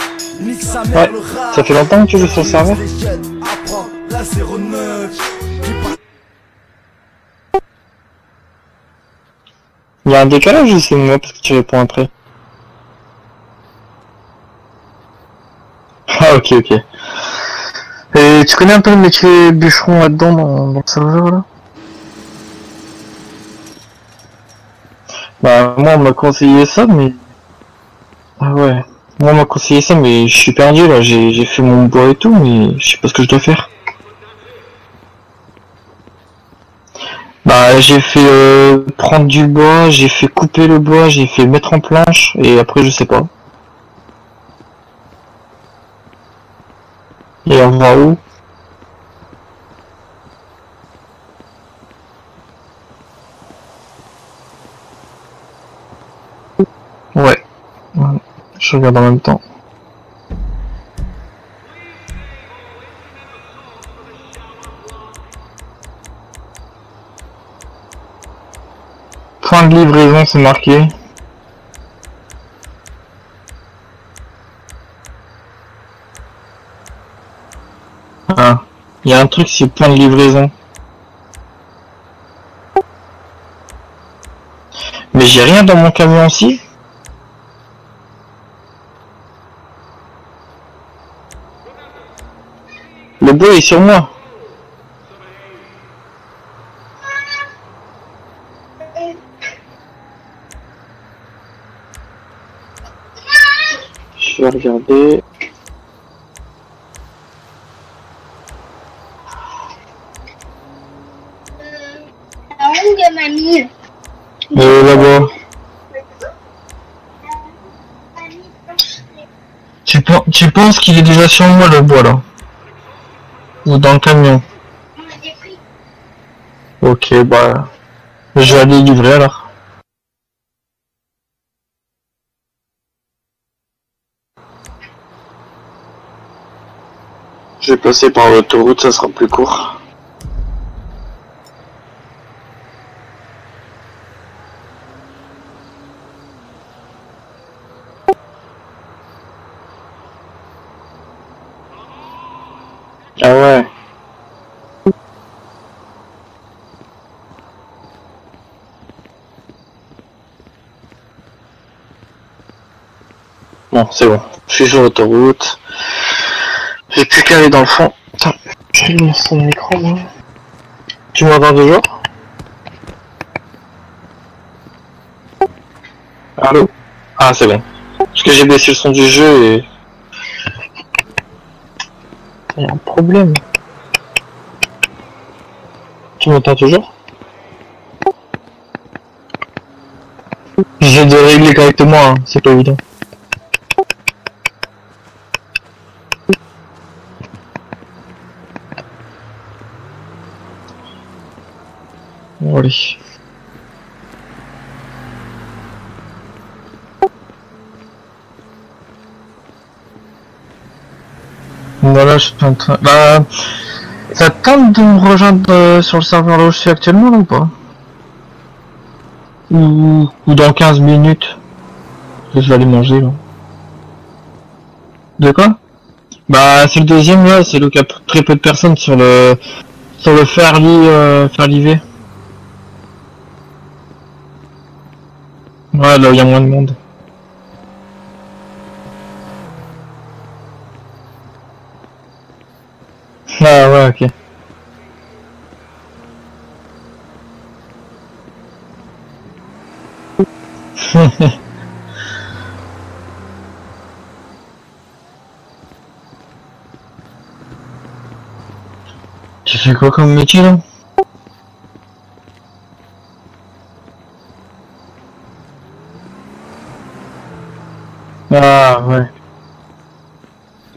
Nique sa mère le rap. ça fait longtemps que tu joues sur le serveur apprends la 09. Qui part- Il y a un décalage c'est moi parce que tu réponds après Ah ok ok. Et tu connais un peu le métier bûcheron là-dedans dans, dans serveur là? Bah moi on m'a conseillé ça mais... Ah ouais. Moi on m'a conseillé ça mais je suis perdu là, j'ai j'ai fait mon bois et tout mais je sais pas ce que je dois faire. Bah j'ai fait euh, prendre du bois, j'ai fait couper le bois, j'ai fait mettre en planche et après je sais pas. Et on va où Ouais. Je regarde en même temps. Point de livraison, c'est marqué. Ah, il y a un truc, c'est point de livraison. Mais j'ai rien dans mon camion aussi. Le bois est sur moi. Je vais regarder. La honte de mamie. Euh, là-bas. Tu, pen- tu penses qu'il est déjà sur moi le bois là Ou dans le camion Ok, bah. Je vais aller livrer alors. Je vais passer par l'autoroute, ça sera plus court. Ah ouais. Bon, c'est bon. Je suis sur l'autoroute. J'ai plus qu'à aller dans le fond. Moi. Tu m'entends toujours Allô Ah, c'est bon. Parce que j'ai baissé le son du jeu et... Il y a un problème. Tu m'entends toujours J'ai de régler correctement, hein. c'est pas évident. Voilà, je suis en train... Bah... Ça tente de me rejoindre euh, sur le serveur là où je suis actuellement ou pas? Ou, ou dans 15 minutes Je vais aller manger là. De quoi? Bah c'est le deuxième là, c'est le cas très peu de personnes sur le sur le Fairly euh, V. Ouais là où il y a moins de monde. Ah ouais ok. tu fais quoi comme métier là Ah ouais.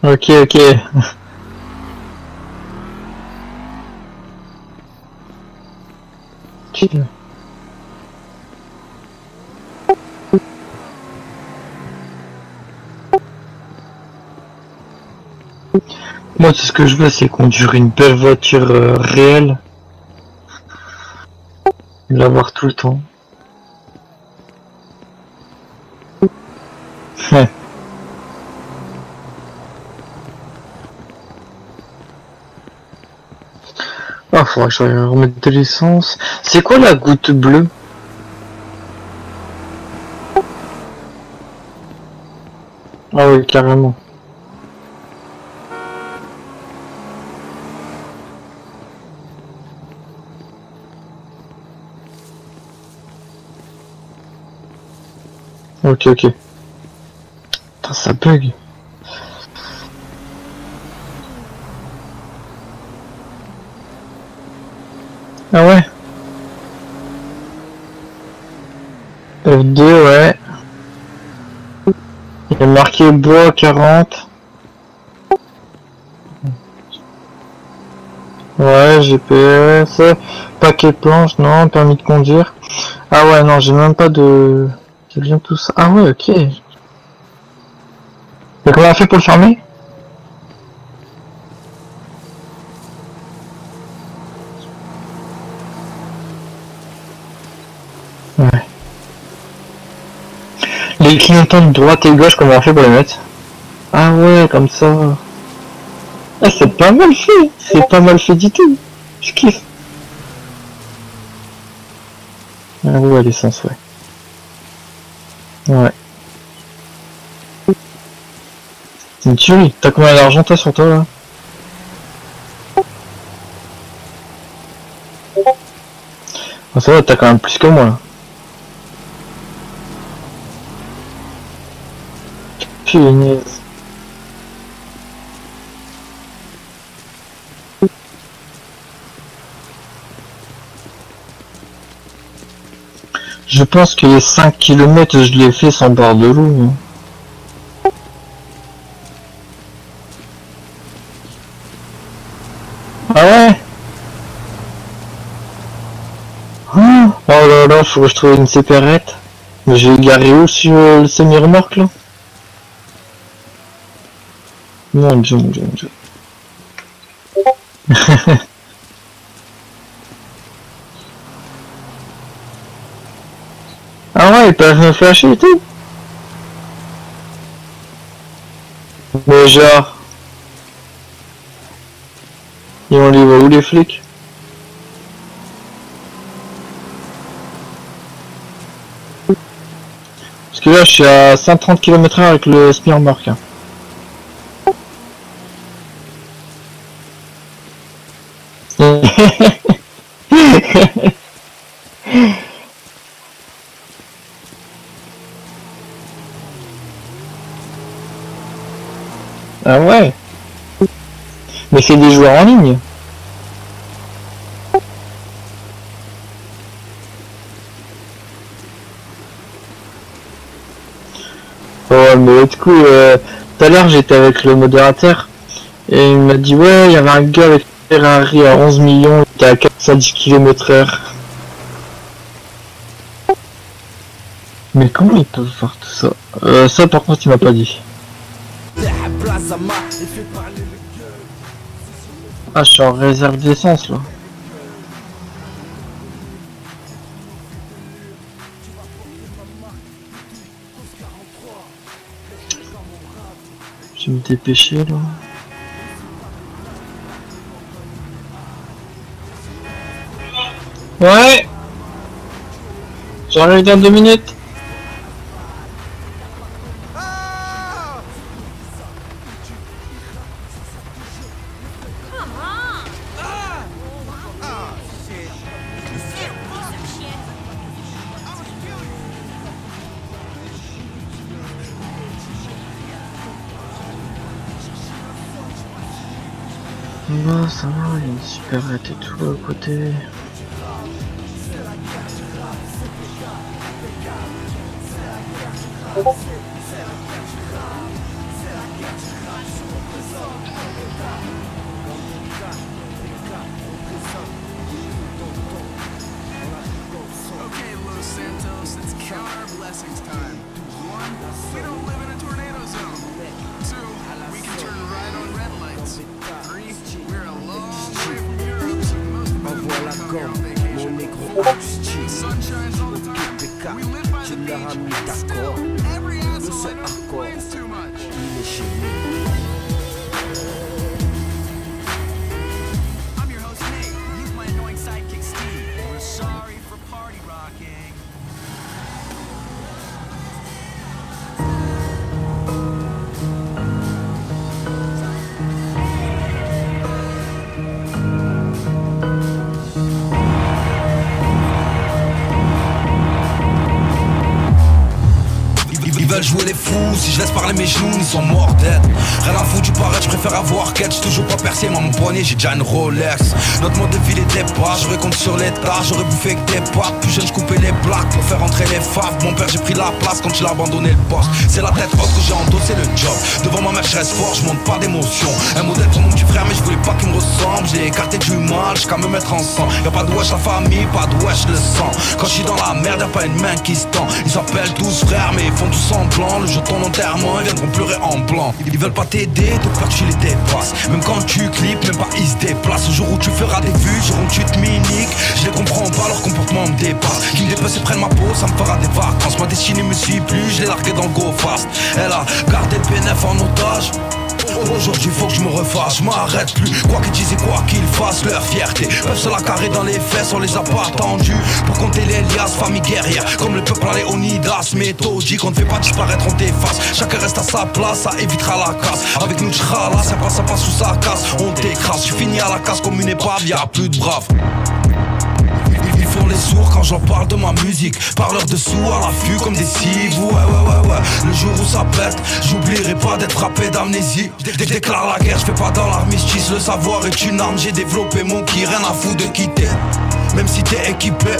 Ok ok. *laughs* Moi, tout ce que je veux, c'est conduire une belle voiture euh, réelle. L'avoir tout le temps. Ouais. Faudrait que je remette de l'essence. C'est quoi la goutte bleue? Ah oui, carrément. Ok, ok. Putain, ça bug. Ah ouais F2, ouais. Il a marqué bois 40. Ouais, GPS, paquet planche, non, permis de conduire. Ah ouais, non, j'ai même pas de... J'ai bien tout ça. Ah ouais, ok. Mais comment on a fait pour le fermer Ouais. Les clignotants de droite et gauche, comment on fait pour les mettre Ah ouais, comme ça. Ah, c'est pas mal fait. C'est pas mal fait du tout. Je kiffe. Ah ouais, l'essence, ouais. Ouais. C'est une tuerie. T'as combien d'argent toi sur toi là? Ah ça va, t'as quand même plus que moi là. Je pense que les 5 km je l'ai fait sans barre de loup. Ah ouais? Oh oh là là, faut que je trouve une séparette. Mais j'ai garé où sur le semi-remorque là? Mon dieu, mon dieu, mon. Ah ouais, ils peuvent me flasher et tout Mais genre... Ils vont les voir où les flics? Parce que là, je suis à 130 km/h avec le Smirmark. hein. *laughs* ah ouais. Mais c'est des joueurs en ligne. Oh mais du coup, euh, tout à l'heure j'étais avec le modérateur et il m'a dit ouais, il y avait un gars avec Ferrari à 11 millions, il était à 410 km heure. Mais comment ils peuvent faire tout ça? Euh, Ça par contre il m'a pas dit. Ah je suis en réserve d'essence là. Je vais me dépêcher là. Ouais J'arrive dans deux minutes. Ça va, il y a une supérette et tout à côté. Préfère avoir j'suis toujours pas percé, à mon poignet, j'ai déjà une Rolex. Notre mode de vie n'était pas, je compte sur l'état, j'aurais bouffé que des pâtes. Plus jeune, je coupais les plaques pour faire entrer les faves Mon père, j'ai pris la place quand il a abandonné le poste C'est la tête haute que j'ai endossé le job. Devant ma mère, je reste fort, je monte pas d'émotion. Un modèle pour mon petit frère, mais je voulais pas qu'il me ressemble. J'ai écarté du mal, jusqu'à me mettre en sang. Y'a pas de wesh la famille, pas de wesh le sang. Quand je suis dans la merde, y'a pas une main qui se tend. Ils s'appellent tous frères, mais ils font tous semblant. Le jeton d'enterrement, ils viendront pleurer en blanc. Ils veulent pas t'aider, que tu Même quand tu clips, même pas ils se déplacent. Le jour où tu feras des vues, jour où tu te miniques Je les comprends pas, leur comportement me dépasse. Qui me dépasse et prennent ma peau, ça me fera des vacances. Ma destinée me suit plus, je l'ai largué dans le go fast. Elle a gardé le PNF en otage. Aujourd'hui faut que je me refasse, je m'arrête plus. Quoi qu'ils disent et quoi qu'ils fassent, leur fierté. Peuvent se la carrer dans les fesses, on les a pas attendus. Pour compter les liasses, famille guerrière. Comme le peuple à Léonidas, méthodique On ne fait pas disparaître, on t'efface. Chacun reste à sa place, ça évitera la casse. Avec nous ça passe, ça passe sous sa casse. On t'écrase, tu finis à la casse comme une épave, y'a plus de braves. Ils font les sourds quand j'en parle de ma musique. Parleurs de sous à l'affût comme des cives Ouais ouais ouais ouais. Le jour où ça pète J'oublierai pas d'être frappé d'amnésie. Déclare la guerre je fais pas dans l'armistice. Le savoir est une arme J'ai développé mon qui Rien à foutre de quitter. Même si t'es équipé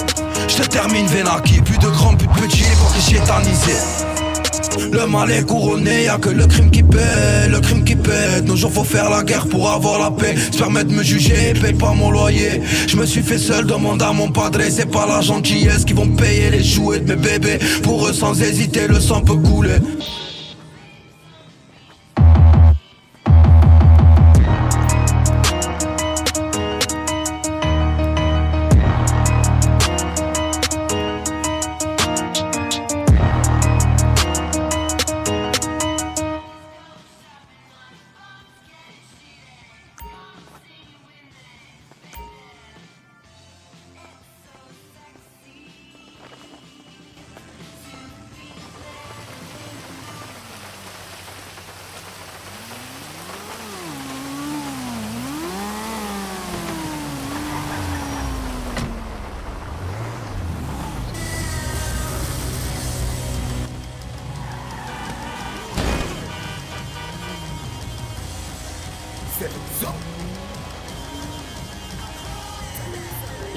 Je te termine Vénaki Plus de grands plus de petits pour que le mal est couronné, y'a que le crime qui paie, le crime qui pète. Nos jours faut faire la guerre pour avoir la paix. Se permettre de me juger, paye pas mon loyer. Je me suis fait seul, demande à mon padre. C'est pas la gentillesse qui vont payer les jouets de mes bébés. Pour eux, sans hésiter, le sang peut couler.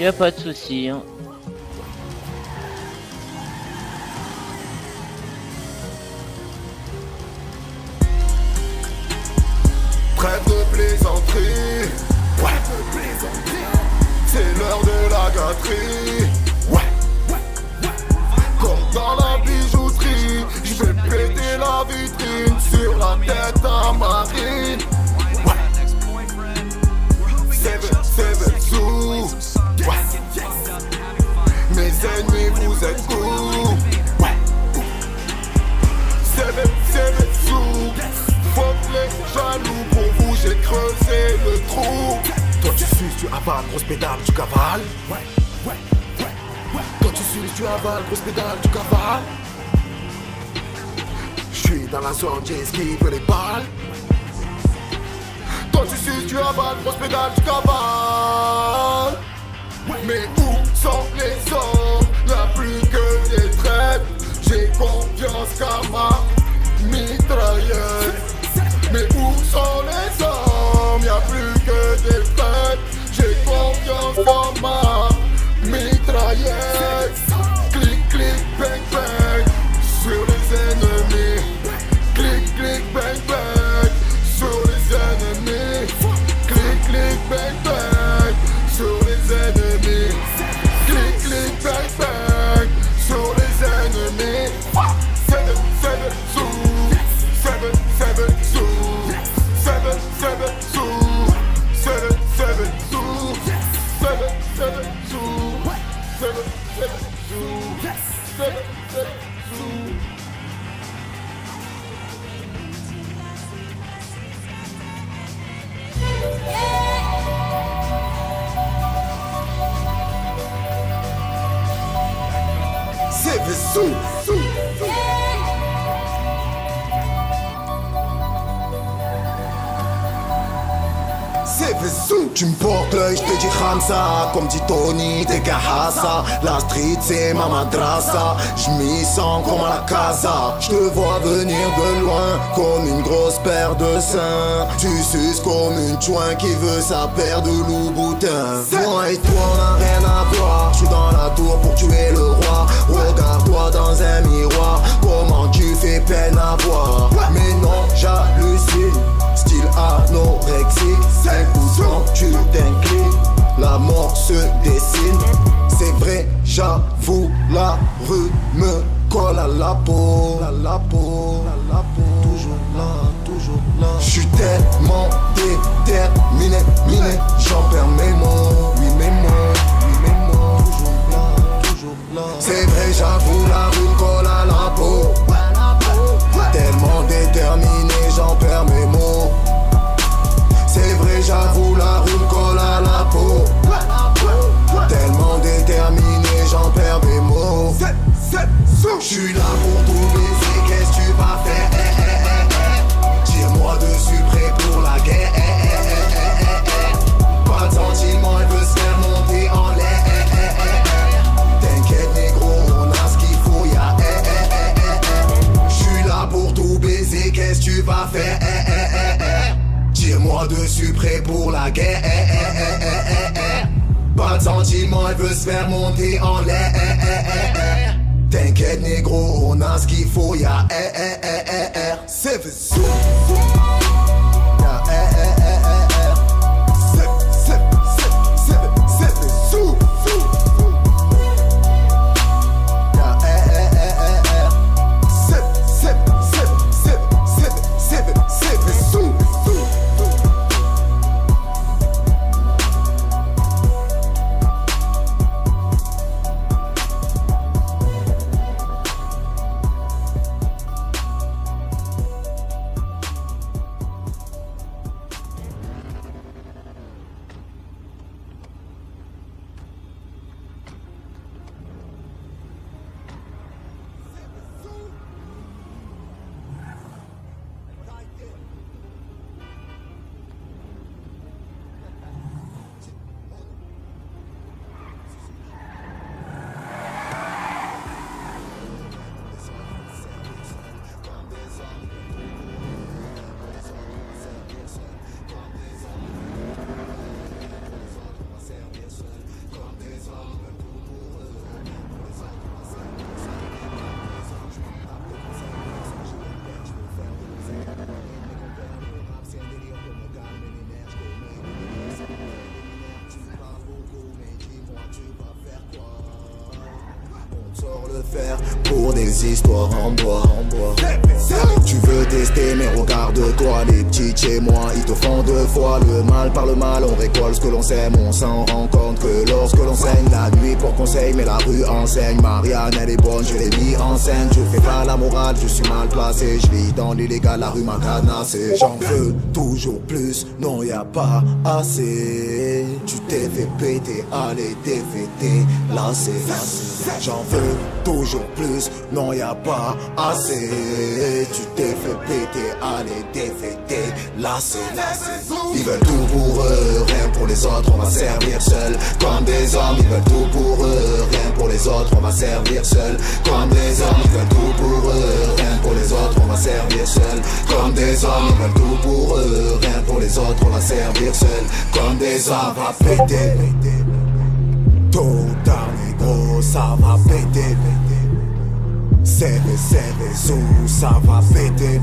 Y pas de souci. Hein. De plaisanterie. Ouais. C'est l'heure de la gâterie. Ouais. Comme dans la bijouterie, je vais péter la vitrine sur la tête tu avales, grosse pédale, tu cavales. Ouais, ouais, ouais, ouais. Toi tu suces, tu avales, grosse pédale, tu cavales. J'suis dans la zone, j'esquive les balles. Toi tu suces, tu avales, grosse pédale, tu cavales. Mais où sont les hommes? Y'a plus que des traites J'ai confiance qu'à ma mitrailleuse Mais où sont les hommes? Y'a plus que des traites J'ai Tu me portes l'œil, je te dis Hamza Comme dit Tony, t'es Kahasa La street c'est ma madrasa Je m'y sens comme à la casa. Je te vois venir de loin Comme une grosse paire de seins. Tu suces comme une chouin qui veut sa paire de loup boutin Moi et toi on a rien à voir. Je suis dans la tour pour tuer le roi. Regarde-toi dans un miroir. Comment tu fais peine à voir. Mais non j'hallucine Style anorexique. Écoute tu t'inclines La mort se dessine. C'est vrai j'avoue La rue me colle à la peau. À la peau, à la peau. Toujours là, toujours là. Je suis tellement déterminé miné, J'en perds mes mots. Oui mes mots, Toujours là, toujours là. C'est vrai j'avoue la rue colle à la peau. Tellement déterminé j'en perds mes mots j'avoue la me colle à la peau. Tellement déterminé j'en perds mes mots. Je suis là pour J'en veux toujours plus, non y a pas assez. Tu t'es fait péter, allez DVD, là c'est J'en veux toujours plus, non y a pas assez. Tu t'es fait péter, allez Ils veulent tout pour eux, rien pour les autres, on va servir seul. Comme des hommes, ils veulent tout pour eux, rien pour les autres, on va servir seul. Comme des hommes, ils veulent tout pour eux, rien pour les autres, on va servir seul. Comme des hommes, ils veulent tout pour eux, rien pour les autres, on va servir seul. Comme des hommes, va péter. Ou tard, négro, ça va péter. C'est c'est sous, ça va péter.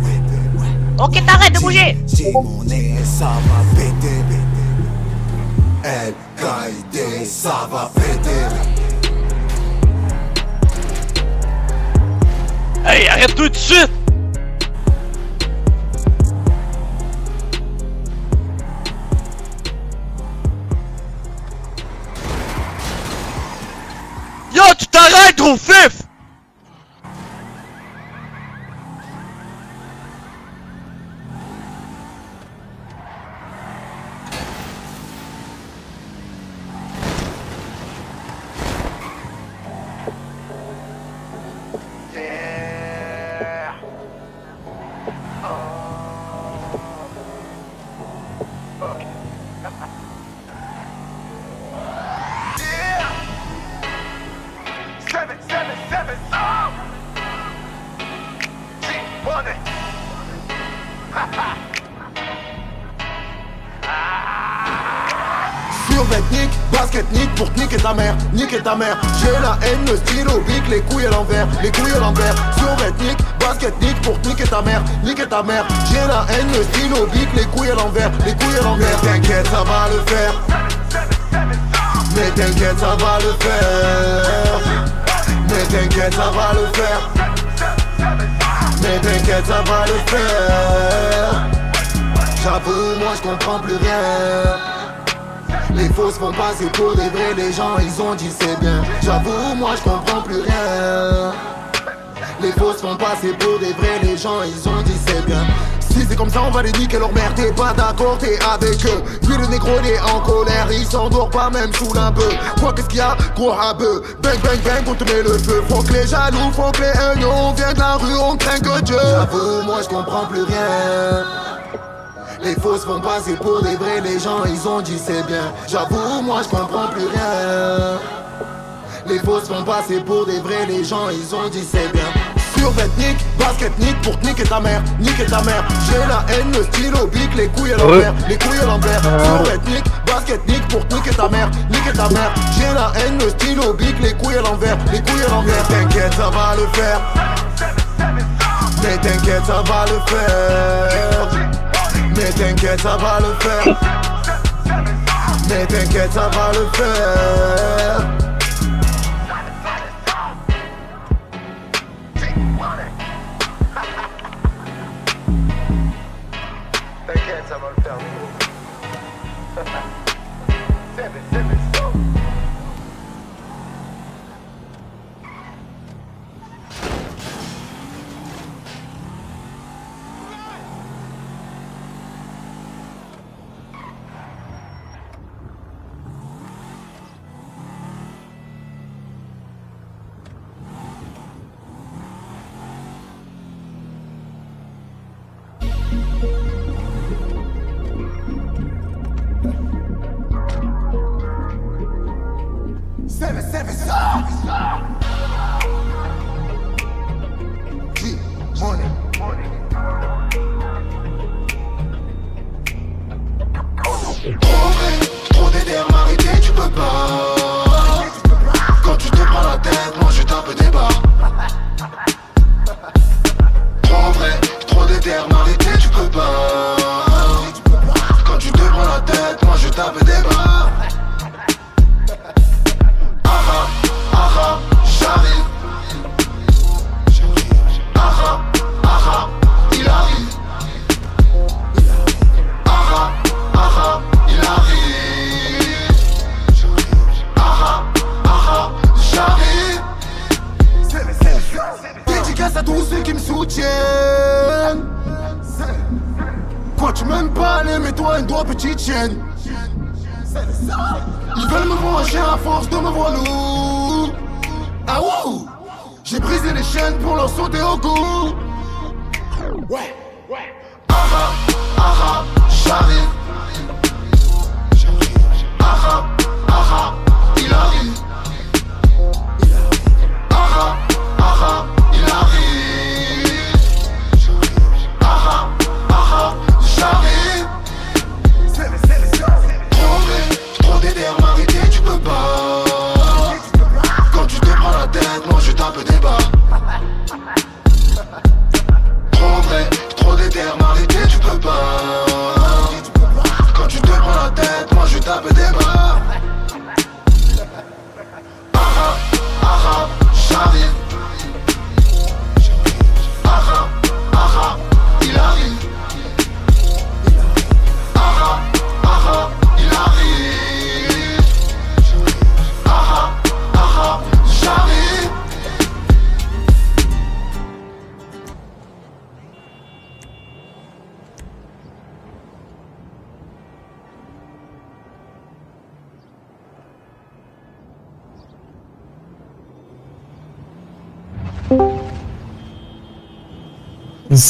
Ok, t'arrêtes de bouger J'ai mon nez, ça va péter. El Qaïdé, ça va péter. Hey, arrête tout de suite! Yo, tu t'arrêtes, gros fif! Niquer ta mère. J'ai la haine, le stylo bic, les couilles à l'envers, les couilles à l'envers. Survêtnik, basketnik pour te niquer ta mère, niquer ta mère. J'ai la haine, le stylo bic, les couilles à l'envers, les couilles à l'envers. T'inquiète, ça va le faire. Mais t'inquiète, ça va le faire. Mais t'inquiète, ça va le faire. Mais t'inquiète, ça va le faire. J'avoue, moi je comprends plus rien. Les fausses font passer pour des vrais, les gens ils ont dit c'est bien. J'avoue, moi je comprends plus rien. Les fausses font passer pour des vrais, les gens ils ont dit c'est bien. Si c'est comme ça, on va les niquer leur mère. T'es pas d'accord, t'es avec eux. Puis le négro, il est en colère. Il s'endort pas même sous un peu. Quoi, qu'est-ce qu'il y a Gros rabeux. Bang, bang, bang, on te met le feu. Faut que les jaloux, faut que les haineux. On vient de la rue, on craint que Dieu. J'avoue, moi je comprends plus rien. Les fausses font passer pour des vrais, les gens ils ont dit c'est bien. J'avoue, moi je comprends plus rien. Les fausses font passer pour des vrais, les gens ils ont dit c'est bien. Survêtnik, basketnik pour te niquer ta mère, niquer ta mère. J'ai la haine, le stylo bic, les couilles à l'envers, les couilles à l'envers. Survêtnik, basketnik pour te niquer ta mère, niquer ta mère. J'ai la haine, le stylo bic, les couilles à l'envers, les couilles à l'envers. T'inquiète, ça va le faire. Mais t'inquiète, ça va le faire. Mais t'inquiète, ça va le faire. Mais t'inquiète, ça va le faire. T'inquiète, ça va le faire.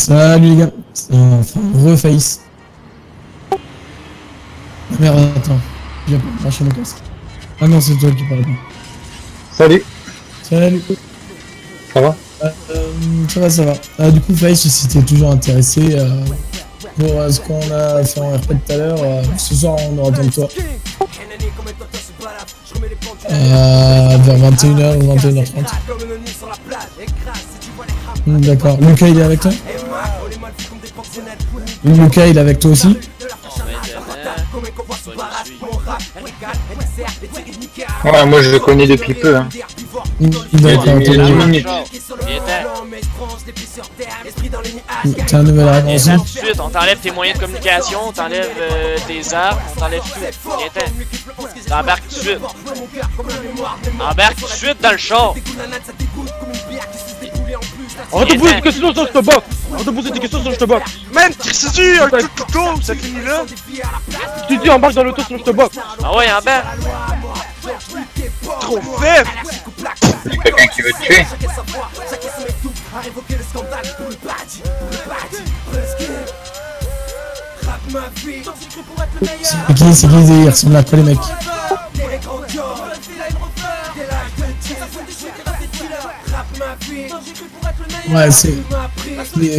Salut les gars. Enfin, reface. Ah, Merde, attends. J'ai pas branché mon casque. Ah non, c'est toi qui parles. Salut. Salut. Ça va? Euh, ça va, ça va. Ah, du coup, Face, si t'es toujours intéressé euh, pour euh, ce qu'on a fait en RP tout à l'heure, euh, ce soir on aura besoin de toi. Vers 21h ou 21h30. Hmm, D'accord. Lucas, il est avec toi? Lucas, il est avec toi aussi Ouais, moi je le connais depuis peu. Hein. D'accord, Il y a dix minutes. T'es un nouvel aussi suite, on t'enlève tes moyens de communication, on t'enlève euh, tes armes, on t'enlève tout. Viens-t'en. T'embarques tout de suite. Embarque tout de suite dans le char. Arrête de poser des questions sinon je te boxe Arrête de poser des questions sinon je te boxe Man, c'est dur, le coco, ça finit là. Te dis, embarque dans l'auto sinon je te boxe Ah ouais, embarque. Trop faible. C'est quelqu'un qui veut te tuer. C'est qui, c'est qui, il ressemble à quoi les mecs Ouais, c'est.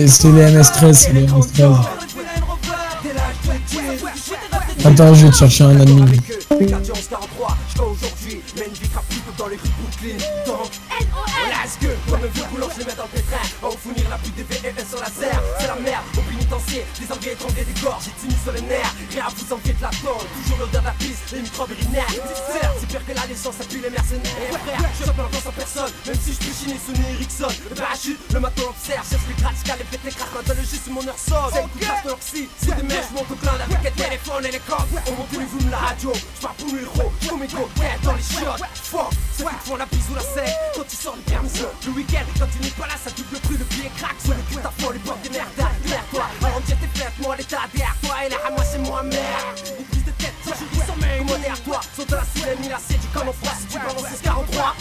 c'est- les MS13, c'est les MS13. Attends, je vais te chercher un admin. Let's go Comme un vieux boulot, je les mets dans le pétrin On va fournir la pluie des VES sur la serre. C'est la merde, au pénitencier Des envies étranglés des gorges, j'ai tenu sur les nerfs Rien à vous envier de la tonne Toujours l'odeur de la piste, les microbes urinaires. C'est pire que la naissance, ça pue les mercenaires. Et frère, je suis pas en personne Même si je peux chiner Sony Ericsson. Le parachute, le matin observe Cherche les grattes, les fêtes, les crasses. Maintenant le juste mon heure sonne. C'est le coup de l'oxy C'est des mèches, je monte au clan avec les téléphones et les coques On monte les zooms, la radio Je pars pour le héros, je dans les chiottes. Fuck, ceux qui font la bise ou la sec Quand tu sors les permissions, le week-end Et quand tu n'es pas là, ça double prix, le pied craque Sur le fond, les portes des merdes Merde-toi, on tire tes fêtes, moi l'état derrière toi Et là, moi c'est moi merde Une prise de tête, ça je dis sans main derrière toi, saute la sous mis la du canon froid Si tu balances 43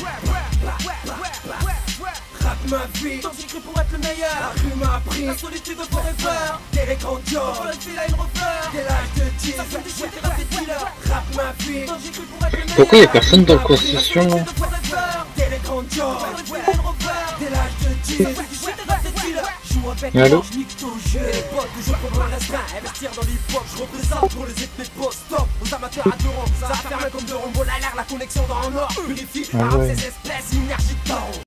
Rap ma vie, tant j'ai cru pour être le meilleur. La rue m'a appris, la solitude de forever. T'es grandiose, pour le fil à une refaire Dès l'âge de 10, ça fait des chouettes et rap des dealers Rap ma vie, tant j'ai cru pour être le meilleur. Pourquoi y'a personne dans le là une refaire Dès l'âge de 10, ça fait des chouettes et rap des dealers Joue avec Allô moi, je nique ton jeu. Et les potes, toujours pour un restreint Investir dans l'hip-hop, je représente pour les ethnies de post. Stop, aux amateurs adorants. Ça va faire main comme de rombo, la l'air, la connexion dans un or Purifie, arabe ouais. ces espèces